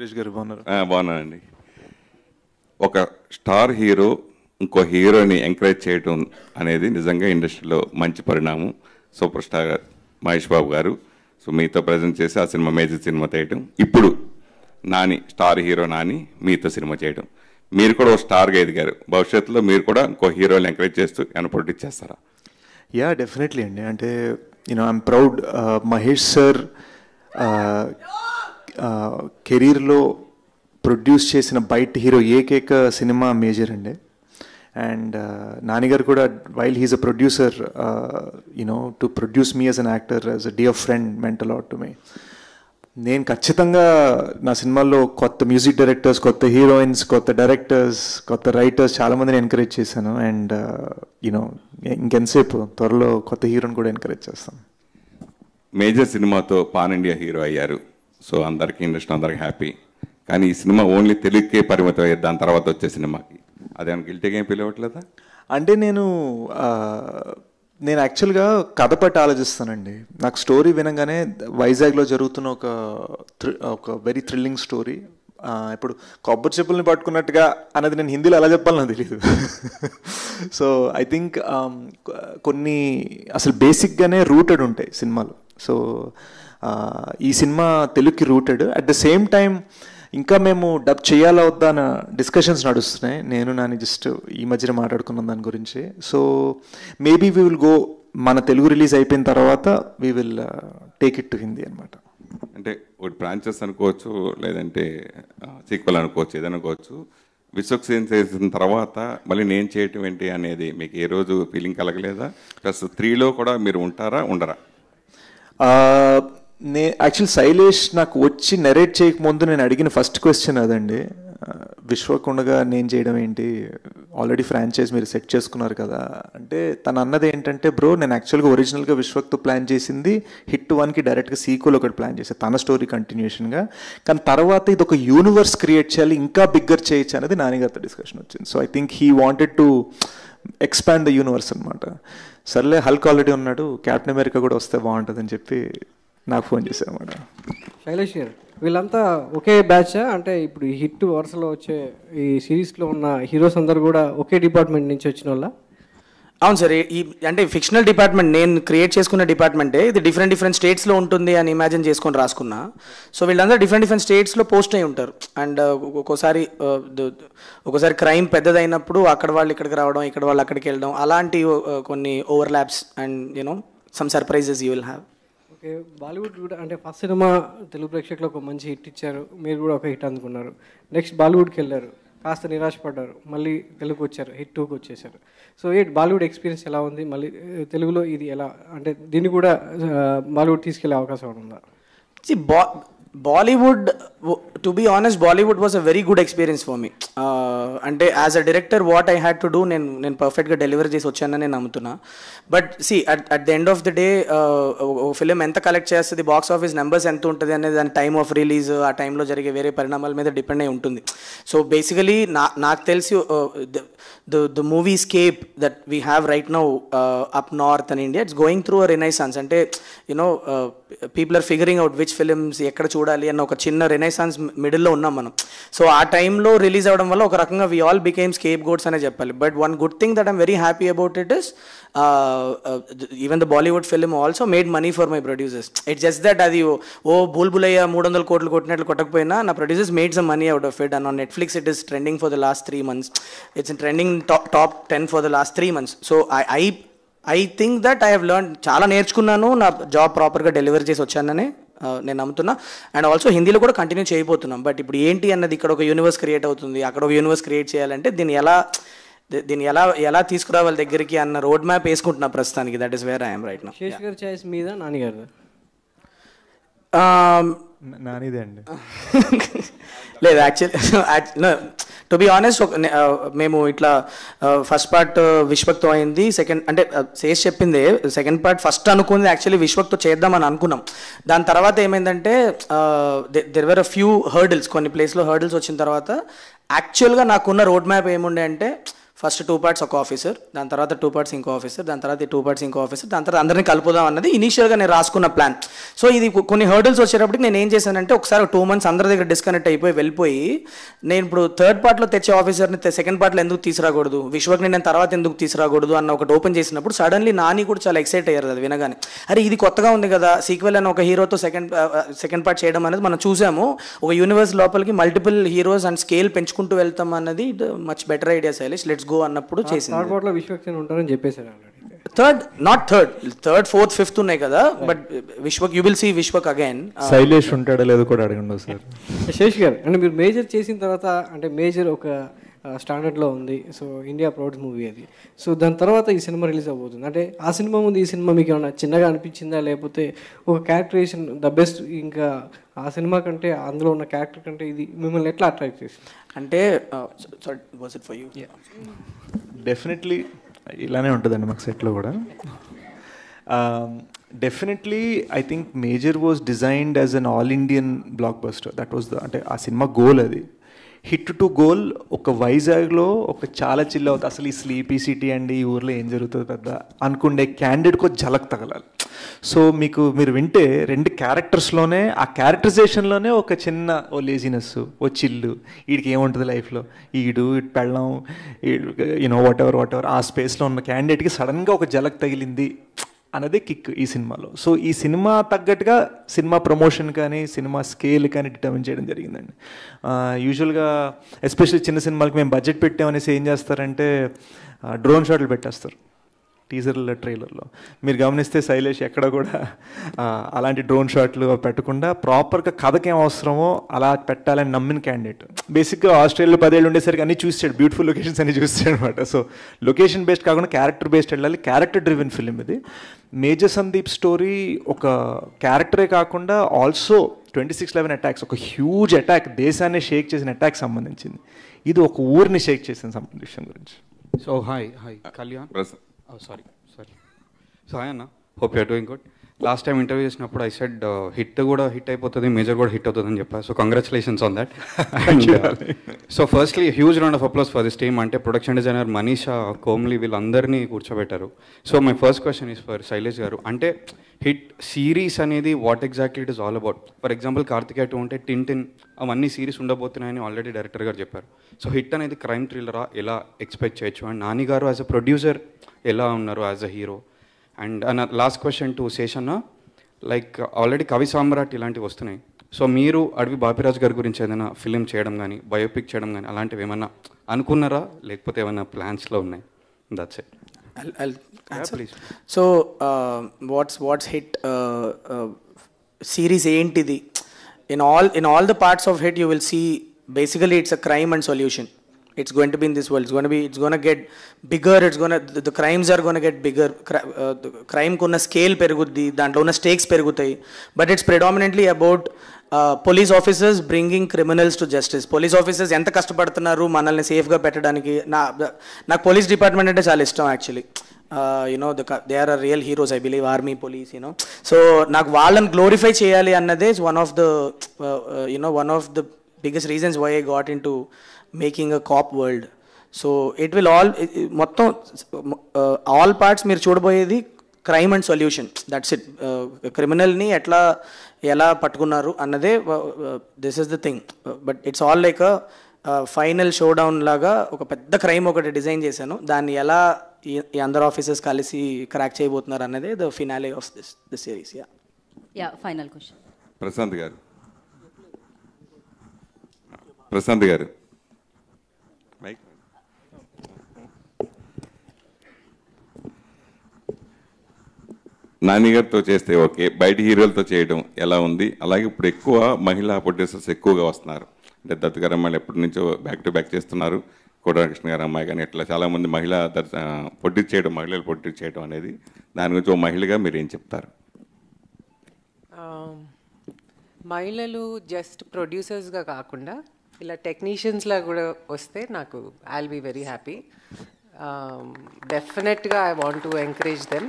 సురేష్ గారు బాగున్నారు? బాగున్నానండి. ఒక స్టార్ హీరో ఇంకో హీరోని ఎంకరేజ్ చేయటం అనేది నిజంగా ఇండస్ట్రీలో మంచి పరిణామం. సూపర్ స్టార్ మహేష్ బాబు గారు. సో మీతో ప్రజెంట్ చేసి ఆ సినిమా మేజర్ సినిమా తీయటం. ఇప్పుడు నాని స్టార్ హీరో నాని మీతో సినిమా చేయడం మీరు కూడా ఒక స్టార్గా ఎదిగారు. భవిష్యత్తులో మీరు కూడా ఇంకో హీరోని ఎంకరేజ్ చేస్తూ ఎనపోటీ చేస్తారా? యా డెఫినెట్లీ అండి. అంటే you know I'm proud Mahesh sir కెరీర్లో ప్రొడ్యూస్ చేసిన బయట హీరో ఏకైక సినిమా మేజర్ అండి. అండ్ నానిగారు కూడా while he's a producer you know to produce me as an actor as a dear friend meant a lot to me నేను ఖచ్చితంగా నా సినిమాల్లో కొత్త మ్యూజిక్ డైరెక్టర్స్ కొత్త హీరోయిన్స్ కొత్త డైరెక్టర్స్ కొత్త రైటర్స్ చాలామందిని ఎంకరేజ్ చేశాను. అండ్ యూనో ఇంకెంతసేపు త్వరలో కొత్త హీరోని కూడా ఎంకరేజ్ చేస్తాను. మేజర్ సినిమాతో పాన్ ఇండియా హీరో అయ్యారు. సో అందరికీ ఇండస్ట్రీ అందరికీ హ్యాపీ. కానీ ఈ సినిమా ఓన్లీ తెలుగుకే పరిమితం అయ్యేది దాని తర్వాత వచ్చే సినిమాకి అదేమైనా గిల్టీగా ఏం పిలవట్లేదా? అంటే నేను నేను యాక్చువల్గా కథ పట్టి ఆలోచిస్తానండి. నాకు స్టోరీ వినగానే వైజాగ్లో జరుగుతున్న ఒక ఒక వెరీ థ్రిల్లింగ్ స్టోరీ. ఇప్పుడు కొబ్బరి చెప్పుల్ని పట్టుకున్నట్టుగా అనేది నేను హిందీలో ఎలా చెప్పాలో తెలియదు సో ఐ థింక్ కొన్ని అసలు బేసిక్గానే రూటెడ్ ఉంటాయి సినిమాలు. సో ఈ సినిమా తెలుగుకి rooted. At the same time ఇంకా మేము డబ్ చేయాలా వద్దా అన్న డిస్కషన్స్ నడుస్తున్నాయి. నేను నాని జస్ట్ ఈ మధ్యన మాట్లాడుకున్నాం దాని గురించి. So maybe we will go మన తెలుగు రిలీజ్ అయిపోయిన తర్వాత we will take it to Hindi అనమాట అంటే ఒకటి బ్రాంచెస్ అనుకోవచ్చు లేదంటే సీక్వెల్ అనుకోవచ్చు ఏదైనా అనుకోవచ్చు. విశ్వక్ సేన్ చేసిన తర్వాత మళ్ళీ నేను చేయటం ఏంటి అనేది మీకు ఏ రోజు ఫీలింగ్ కలగలేదా? ప్లస్ త్రీలో కూడా మీరు ఉంటారా ఉండరా? నే యాక్చువల్ శైలేష్ నాకు వచ్చి నెరేట్ చేయకముందు నేను అడిగిన ఫస్ట్ క్వశ్చన్ అదండి. విశ్వకుండగా నేను చేయడం ఏంటి? ఆల్రెడీ ఫ్రాంచైజ్ మీరు సెట్ చేసుకున్నారు కదా. అంటే తను అన్నది ఏంటంటే బ్రో నేను యాక్చువల్గా ఒరిజినల్గా విశ్వక్తో ప్లాన్ చేసింది హిట్ వన్కి డైరెక్ట్గా సీక్వల్ ఒకటి ప్లాన్ చేశాను తన స్టోరీ కంటిన్యూషన్గా కానీ తర్వాత ఇది ఒక యూనివర్స్ క్రియేట్ చేయాలి ఇంకా బిగ్గర్ చేయొచ్చు అనేది నానిగారితో డిస్కషన్ వచ్చింది. So I think he wanted to expand the universe అనమాట సర్లే హల్క్ ఆల్రెడీ ఉన్నాడు క్యాప్టెన్ అమెరికా కూడా వస్తే బాగుంటుందని చెప్పి నాకు ఫోన్ చేశారు అనమాట శైలేష్ గారు వీళ్ళంతా ఒకే బ్యాచ్ అంటే ఇప్పుడు ఈ హిట్ వరుసలో వచ్చే ఈ సిరీస్లో ఉన్న హీరోస్ అందరు కూడా ఒకే డిపార్ట్మెంట్ నుంచి వచ్చిన వాళ్ళ? అవును సార్ ఈ అంటే ఫిక్షనల్ డిపార్ట్మెంట్ నేను క్రియేట్ చేసుకున్న డిపార్ట్మెంటే ఇది డిఫరెంట్ డిఫరెంట్ స్టేట్స్లో ఉంటుంది అని ఇమాజిన్ చేసుకొని రాసుకున్నా. సో వీళ్ళందరూ డిఫరెంట్ డిఫరెంట్ స్టేట్స్లో పోస్ట్ అయి ఉంటారు. అండ్ ఒక్కోసారి uh, ద- ద- ఒక్కోసారి క్రైమ్ పెద్దదైనప్పుడు అక్కడ వాళ్ళు ఇక్కడికి రావడం ఇక్కడ వాళ్ళు అక్కడికి వెళ్ళడం అలాంటి uh, కొన్ని overlaps and you know some surprises you will have okay Bollywood కూడా అంటే ఫస్ట్ సినిమా తెలుగు ప్రేక్షకులు ఒక మంచి హిట్ ఇచ్చారు. మీరు కూడా ఒక హిట్ అందుకున్నారు. నెక్స్ట్ బాలీవుడ్కి వెళ్ళారు. కాస్త నిరాశపడ్డారు. మళ్ళీ తెలుగు వచ్చారు. హిట్ టూకి వచ్చేసారు. సో ఏ బాలీవుడ్ ఎక్స్పీరియన్స్ ఎలా ఉంది? మళ్ళీ తెలుగులో ఇది ఎలా? అంటే దీన్ని కూడా బాలీవుడ్ తీసుకెళ్ళే అవకాశం ఉందా? బా Bollywood to be honest Bollywood was a very good experience for me అంటే as a director what I had to do నేను నేను పర్ఫెక్ట్గా డెలివరీ చేసి వచ్చానని నేను నమ్ముతున్నా. But see at at the end of the day film ఎంత collect చేస్తుంది బాక్స్ ఆఫీస్ నెంబర్స్ ఎంత ఉంటుంది అనేది దాని టైమ్ ఆఫ్ రిలీజ్ ఆ టైంలో జరిగే వేరే పరిణామాల మీద డిపెండ్ అయి ఉంటుంది. సో బేసికలీ నా నాకు తెలిసి uh, the the movie scape that we have right now up north and India it's going through a renaissance అంటే you know people are figuring out which films ఎక్కడ చూడాలి అన్న ఒక చిన్న రెనైసాన్స్ మిడిల్లో ఉన్నాం మనం. సో ఆ టైంలో రిలీజ్ అవ్వడం వల్ల ఒక రకంగా వి ఆల్ బికేమ్ స్కేప్ గోడ్స్ అనే చెప్పాలి. But one good thing that I'm very happy about it is even the Bollywood film also made money for my producers it just that అది ఓ- బూల్బులయ్య బుల్బులయ్య మూడు వందల కోట్లు కొట్టినట్లు కొట్టకపోయినా నా producers made some money out of it and on Netflix it is trending for the last three months it's trending top top ten for the last three months so I I I think that I have learn చాలా నేర్చుకున్నాను నా job ప్రాపర్గా delivery చేసి వచ్చానని నేను నమ్ముతున్నా. And also హిందీలో కూడా కంటిన్యూ చేయబోతున్నాం. బట్ ఇప్పుడు ఏంటి అన్నది ఇక్కడ ఒక యూనివర్స్ క్రియేట్ అవుతుంది. అక్కడ ఒక యూనివర్స్ క్రియేట్ చేయాలంటే దీన్ని ఎలా దీన్ని ఎలా ఎలా తీసుకురావాలి దగ్గరికి అన్న రోడ్ మ్యాప్ వేసుకుంటున్నా ప్రస్తుతానికి. That is where I'm right నా శేష్ గారి ఛాయిస్ మీద నాని గారు నానిదే అండి. లేదు యాక్చువల్లీ టు బి ఆనెస్ట్ మేము ఇట్లా ఫస్ట్ పార్ట్ విశ్వక్తో అయింది. సెకండ్ అంటే శేష్ చెప్పింది సెకండ్ పార్ట్ ఫస్ట్ అనుకుంది యాక్చువల్లీ విశ్వక్తో చేద్దామని అనుకున్నాం. దాని తర్వాత ఏమైందంటే there were a few hurdles కొన్ని ప్లేస్లో హర్డిల్స్ వచ్చిన తర్వాత యాక్చువల్గా నాకున్న రోడ్ మ్యాప్ ఏముండే అంటే ఫస్ట్ టూ పార్ట్స్ ఒక ఆఫీసర్ దాని తర్వాత టూ పార్ట్స్ ఇంకో ఆఫీసర్ దాని తర్వాత టూ పార్ట్స్ ఇంకో ఆఫీసర్ దాని తర్వాత అందరినీ కలుపుదాం అన్నది ఇనీషియల్గా నేను రాసుకున్న ప్లాన్ సో ఇది కొన్ని హర్డిల్స్ వచ్చేటప్పటికి నేను ఏం చేశానంటే ఒకసారి టూ మంత్స్ అందరి దగ్గర డిస్కనెక్ట్ అయిపోయి వెళ్ళిపోయి నేను ఇప్పుడు థర్డ్ పార్ట్లో తెచ్చే ఆఫీసర్ని సెకండ్ పార్ట్లో ఎందుకు తీసుకురాకూడదు? విశ్వక్ని నేను తర్వాత ఎందుకు తీసుకురాకూడదు? అన్న ఒకటి ఓపెన్ చేసినప్పుడు సడన్లీ నాని కూడా చాలా ఎక్సైట్ అయ్యారు అది వినగానే. అరే ఇది కొత్తగా ఉంది కదా సీక్వెల్ అని ఒక హీరోతో సెకండ్ సెకండ్ పార్ట్ చేయడం అనేది మనం చూసాము. ఒక యూనివర్స్ లోపలికి మల్టిపుల్ హీరోస్ అండ్ స్కేల్ పెంచుకుంటూ వెళ్తాం అన్నది much better idea Sailesh let's go అన్నప్పుడు చేసింది. విశ్వక్సేన్ ఉంటారని చెప్పేశారు third not third third fourth fifth ఉన్నాయి కదా but Vishwak you will see Vishwak again Sailesh ఉంటాడో లేదో కూడా అడగండి సార్ శేష్ గారు అంటే మీరు మేజర్ చేసిన తర్వాత అంటే మేజర్ ఒక స్టాండర్డ్లో ఉంది. సో ఇండియా ప్రౌడ్స్ మూవీ అది. సో దాని తర్వాత ఈ సినిమా రిలీజ్ అవబోతుంది అంటే ఆ సినిమా ముందు ఈ సినిమా మీకు ఏమైనా చిన్నగా అనిపించిందా? లేకపోతే ఒక క్యారెక్టరేషన్ ద బెస్ట్ ఇంకా ఆ సినిమా కంటే అందులో ఉన్న క్యారెక్టర్ కంటే ఇది మిమ్మల్ని ఎట్లా అట్రాక్ట్ చేసింది? అంటే sorry was it for you definitely ఇలానే ఉంటుందండి మాకు సెట్లో కూడా. Definitely I think Major was designed as an all Indian blockbuster that was the అంటే ఆ సినిమా గోల్ అది. హిట్ టు గోల్ ఒక వైజాగ్లో ఒక చాలా చిల్ అవుతుంది అసలు ఈ స్లీపీ సిటీ అండి ఈ ఊర్లో ఏం జరుగుతుంది పెద్ద అనుకుండే క్యాండిడేట్కి ఒక జలక్ తగలాలి. సో మీకు మీరు వింటే రెండు క్యారెక్టర్స్లోనే ఆ క్యారెక్టరైజేషన్లోనే ఒక చిన్న ఓ లేజినెస్ ఓ చిల్లు వీడికి ఏముంటుంది లైఫ్లో? ఈడు ఇటు పెళ్ళం you know whatever whatever ఆ స్పేస్లో ఉన్న క్యాండిడేట్కి సడన్గా ఒక జలక్ తగిలింది. అన్నదే కిక్ ఈ సినిమాలో. సో ఈ సినిమా తగ్గట్టుగా సినిమా ప్రమోషన్ కానీ సినిమా స్కేల్ కానీ డిటర్మిన్ చేయడం జరిగిందండి. యూజువల్గా ఎస్పెషల్లీ చిన్న సినిమాలకు మేము బడ్జెట్ పెట్టామనేసి ఏం చేస్తారంటే డ్రోన్ షాట్లు పెట్టేస్తారు. టీజర్ల ట్రైలర్లో. మీరు గమనిస్తే శైలేష్ ఎక్కడ కూడా అలాంటి డ్రోన్ షాట్లు పెట్టకుండా ప్రాపర్గా కథకి ఏం అవసరమో అలా పెట్టాలని నమ్మిన క్యాండిడేట్. బేసిక్గా ఆస్ట్రేలియాలో పదేళ్ళు ఉండేసరికి అన్ని చూసాడు బ్యూటిఫుల్ లొకేషన్స్ అన్ని చూస్తాడు అనమాట సో లొకేషన్ బేస్డ్ కాకుండా క్యారెక్టర్ బేస్డ్ వెళ్ళాలి. క్యారెక్టర్ డ్రివెన్ ఫిల్మ్ ఇది. మేజర్ సందీప్ స్టోరీ ఒక క్యారెక్టరే కాకుండా also twenty six eleven attacks ఒక హ్యూజ్ అటాక్ దేశాన్ని షేక్ చేసిన అటాక్ సంబంధించింది. ఇది ఒక ఊరిని షేక్ చేసిన విషయం గురించి. So hi hi Kalyan. Sorry sorry so అన్న hope you're doing good last time interview చేసినప్పుడు ఐ సెడ్ హిట్ కూడా హిట్ అయిపోతుంది మేజర్ కూడా హిట్ అవుతుంది అని చెప్పాను so congratulations on that so firstly huge round of applause for this team అంటే production designer Manisha కోమ్లీ వీళ్ళందరినీ కూర్చోబెట్టారు. So my first question is for Sailesh garu. అంటే హిట్ సిరీస్ అనేది what exactly it is all about for example Karthikeya two ఉంటే టిన్ టిన్ అవన్నీ series ఉండబోతున్నాయని already director గారు చెప్పారు. సో హిట్ అనేది క్రైమ్ థ్రిల్లరా ఎలా ఎక్స్పెక్ట్ చేయొచ్చు? అండ్ నాని గారు యాజ్ అ ప్రొడ్యూసర్ ఎలా ఉన్నారు యాజ్ అ హీరో అండ్ అన్న లాస్ట్ క్వశ్చన్ టు శేషన్న లైక్ ఆల్రెడీ కవి సామ్రాట్ ఇలాంటివి వస్తున్నాయి. సో మీరు అడవి బాపిరాజ్ గారి గురించి ఏదైనా ఫిలిం చేయడం కానీ బయోపిక్ చేయడం కానీ అలాంటివి ఏమన్నా అనుకున్నారా? లేకపోతే ఏమైనా ప్లాన్స్లో ఉన్నాయి? That's it what's hit uh, uh, series ఏంటిది? In all in all the parts of hit you will see basically it's a crime and solution. It's going to be in this world. It's going to be it's going to get bigger. It's going to the, the crimes are going to get bigger. Cri- uh, crime scale పెరుగుద్ది దాంట్లో ఉన్న stakes పెరుగుతాయి but it's predominantly about police officers bringing criminals to justice police officers ఎంత కష్టపడుతున్నారు మనల్ని సేఫ్గా పెట్టడానికి? నా నాకు పోలీస్ డిపార్ట్మెంట్ అంటే చాలా ఇష్టం actually you know the they are real heroes I believe army police you know so నాకు వాళ్ళని గ్లోరిఫై చేయాలి అన్నదే one of the you know one of the biggest reasons why I got into making a cop world so it will all మొత్తం all parts మీరు చూడబోయేది crime and solution that's it క్రిమినల్ని ఎట్లా ఎలా పట్టుకున్నారు అన్నదే this is the thing but it's all like final showdown లాగా ఒక పెద్ద క్రైమ్ ఒకటి డిజైన్ చేశాను. దాన్ని ఎలా ఈ అందరు ఆఫీసర్స్ కలిసి క్రాక్ చేయబోతున్నారు అన్నదే the finale of this this series yeah yeah final question Prashanth garu. Prashanth garu. నానిగారితో చేస్తే ఓకే బయట హీరోలతో చేయడం ఎలా ఉంది? అలాగే ఇప్పుడు ఎక్కువ మహిళా ప్రొడ్యూసర్స్ ఎక్కువగా వస్తున్నారు. అంటే దత్తగారు అమ్మాయిలు ఎప్పటి నుంచో బ్యాక్ టు బ్యాక్ చేస్తున్నారు. కోటకృష్ణ గారు అమ్మాయి కానీ ఇట్లా చాలామంది మహిళా దర్శ ప్రొడ్యూస్ చేయడం మహిళలు ప్రొడ్యూస్ చేయడం అనేది దాని గురించి ఓ మహిళగా మీరు ఏం చెప్తారు? మహిళలు జస్ట్ ప్రొడ్యూసర్స్గా కాకుండా ఇలా టెక్నీషియన్స్లా కూడా వస్తే నాకు ఐ బీ వెరీ హ్యాపీ డెఫినెట్గా I want to encourage them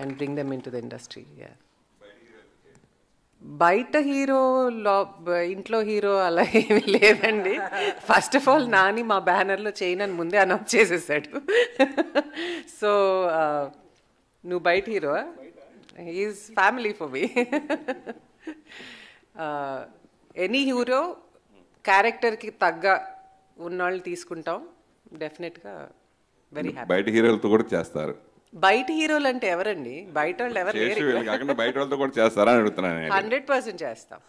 and bring them into the industry బయట హీరో లో ఇంట్లో హీరో అలా ఏమీ లేదండి. ఫస్ట్ ఆఫ్ ఆల్ నాని మా బ్యానర్లో చేయనని ముందే అనౌన్స్ చేసేసాడు. సో నువ్వు బయట hero is family for me. Any hero క్యారెక్టర్కి తగ్గ ఉన్నవాళ్ళు తీసుకుంటాం. డెఫినెట్గా వెరీ హ్యాపీ బయట హీరోలతో కూడా చేస్తారు. బయట హీరోలు అంటే ఎవరండి బయట వాళ్ళు ఎవరు కాకుండా బయట వాళ్ళతో కూడా చేస్తారా అని అడుగుతున్నాను నేను. హండ్రెడ్ పర్సెంట్ చేస్తాం.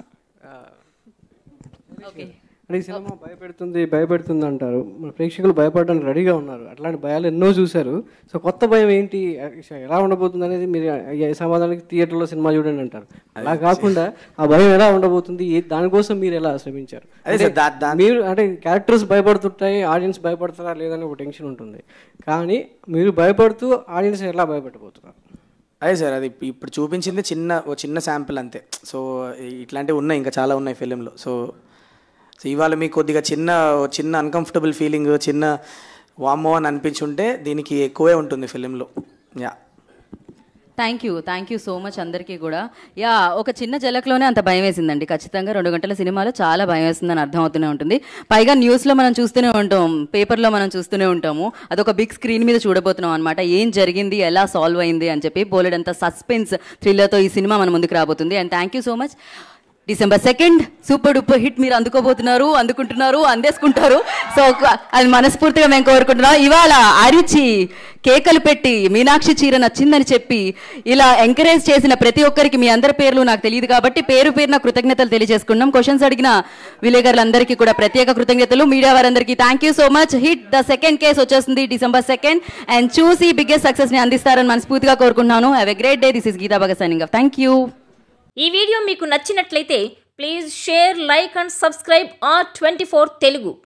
ఓకే. అంటే ఈ సినిమా భయపెడుతుంది భయపెడుతుంది అంటారు. మన ప్రేక్షకులు భయపడడానికి రెడీగా ఉన్నారు. అట్లాంటి భయాలు ఎన్నో చూశారు. సో కొత్త భయం ఏంటి? ఎలా ఉండబోతుంది అనేది మీరు సమాధానానికి థియేటర్లో సినిమా చూడండి అంటారు. అలా కాకుండా ఆ భయం ఎలా ఉండబోతుంది? దానికోసం మీరు ఎలా శ్రమించారు? మీరు అంటే క్యారెక్టర్స్ భయపడుతుంటాయి ఆడియన్స్ భయపడతారా లేదని ఒక టెన్షన్ ఉంటుంది. కానీ మీరు భయపడుతూ ఆడియన్స్ ఎలా భయపెట్టబోతున్నారు? అదే సార్ అది ఇప్- ఇప్పుడు చూపించింది చిన్న ఓ చిన్న శాంపిల్ అంతే. సో ఇట్లాంటివి ఉన్నాయి ఇంకా చాలా ఉన్నాయి ఫిలింలో. సో సో ఇవాళ మీకు కొద్దిగా చిన్న చిన్న అన్కంఫర్టబుల్ ఫీలింగ్ చిన్న వామో అని అనిపించుంటే దీనికి ఎక్కువే ఉంటుంది ఫిలింలో. Yeah thank you thank you so much అందరికీ కూడా. యా ఒక చిన్న జలక్లోనే అంత భయం వేసిందండి. ఖచ్చితంగా రెండు గంటల సినిమాలో చాలా భయం వేసిందని అర్థమవుతూనే ఉంటుంది. పైగా న్యూస్లో మనం చూస్తూనే ఉంటాం పేపర్లో మనం చూస్తూనే ఉంటాము. అదొక బిగ్ స్క్రీన్ మీద చూడబోతున్నాం అనమాట ఏం జరిగింది ఎలా సాల్వ్ అయింది అని చెప్పి బోలెడంత సస్పెన్స్ థ్రిల్లర్తో ఈ సినిమా మన ముందుకు రాబోతుంది. And thank you so much December second super duper hit మీరు అందుకోబోతున్నారు అందుకుంటున్నారు అందేసుకుంటారు. సో అది మనస్ఫూర్తిగా మేము కోరుకుంటున్నాం. ఇవాళ అరిచి కేకలు పెట్టి మీనాక్షి చీర నచ్చిందని చెప్పి ఇలా ఎంకరేజ్ చేసిన ప్రతి ఒక్కరికి మీ అందరి పేర్లు నాకు తెలియదు కాబట్టి పేరు పేరున కృతజ్ఞతలు తెలియజేసుకున్నాం. క్వశ్చన్స్ అడిగిన విలేకరులందరికీ కూడా ప్రత్యేక కృతజ్ఞతలు. మీడియా వారందరికీ thank you so much HIT the second case వచ్చేస్తుంది డిసెంబర్ సెకండ్. అండ్ చూసి బిగ్గెస్ట్ సక్సెస్ని అందిస్తారని మనస్ఫూర్తిగా కోరుకుంటున్నాను. Have a great day this is Geetha Bhagat signing thank you ఈ వీడియో మీకు నచ్చినట్లయితే please share like and subscribe R twenty four Telugu.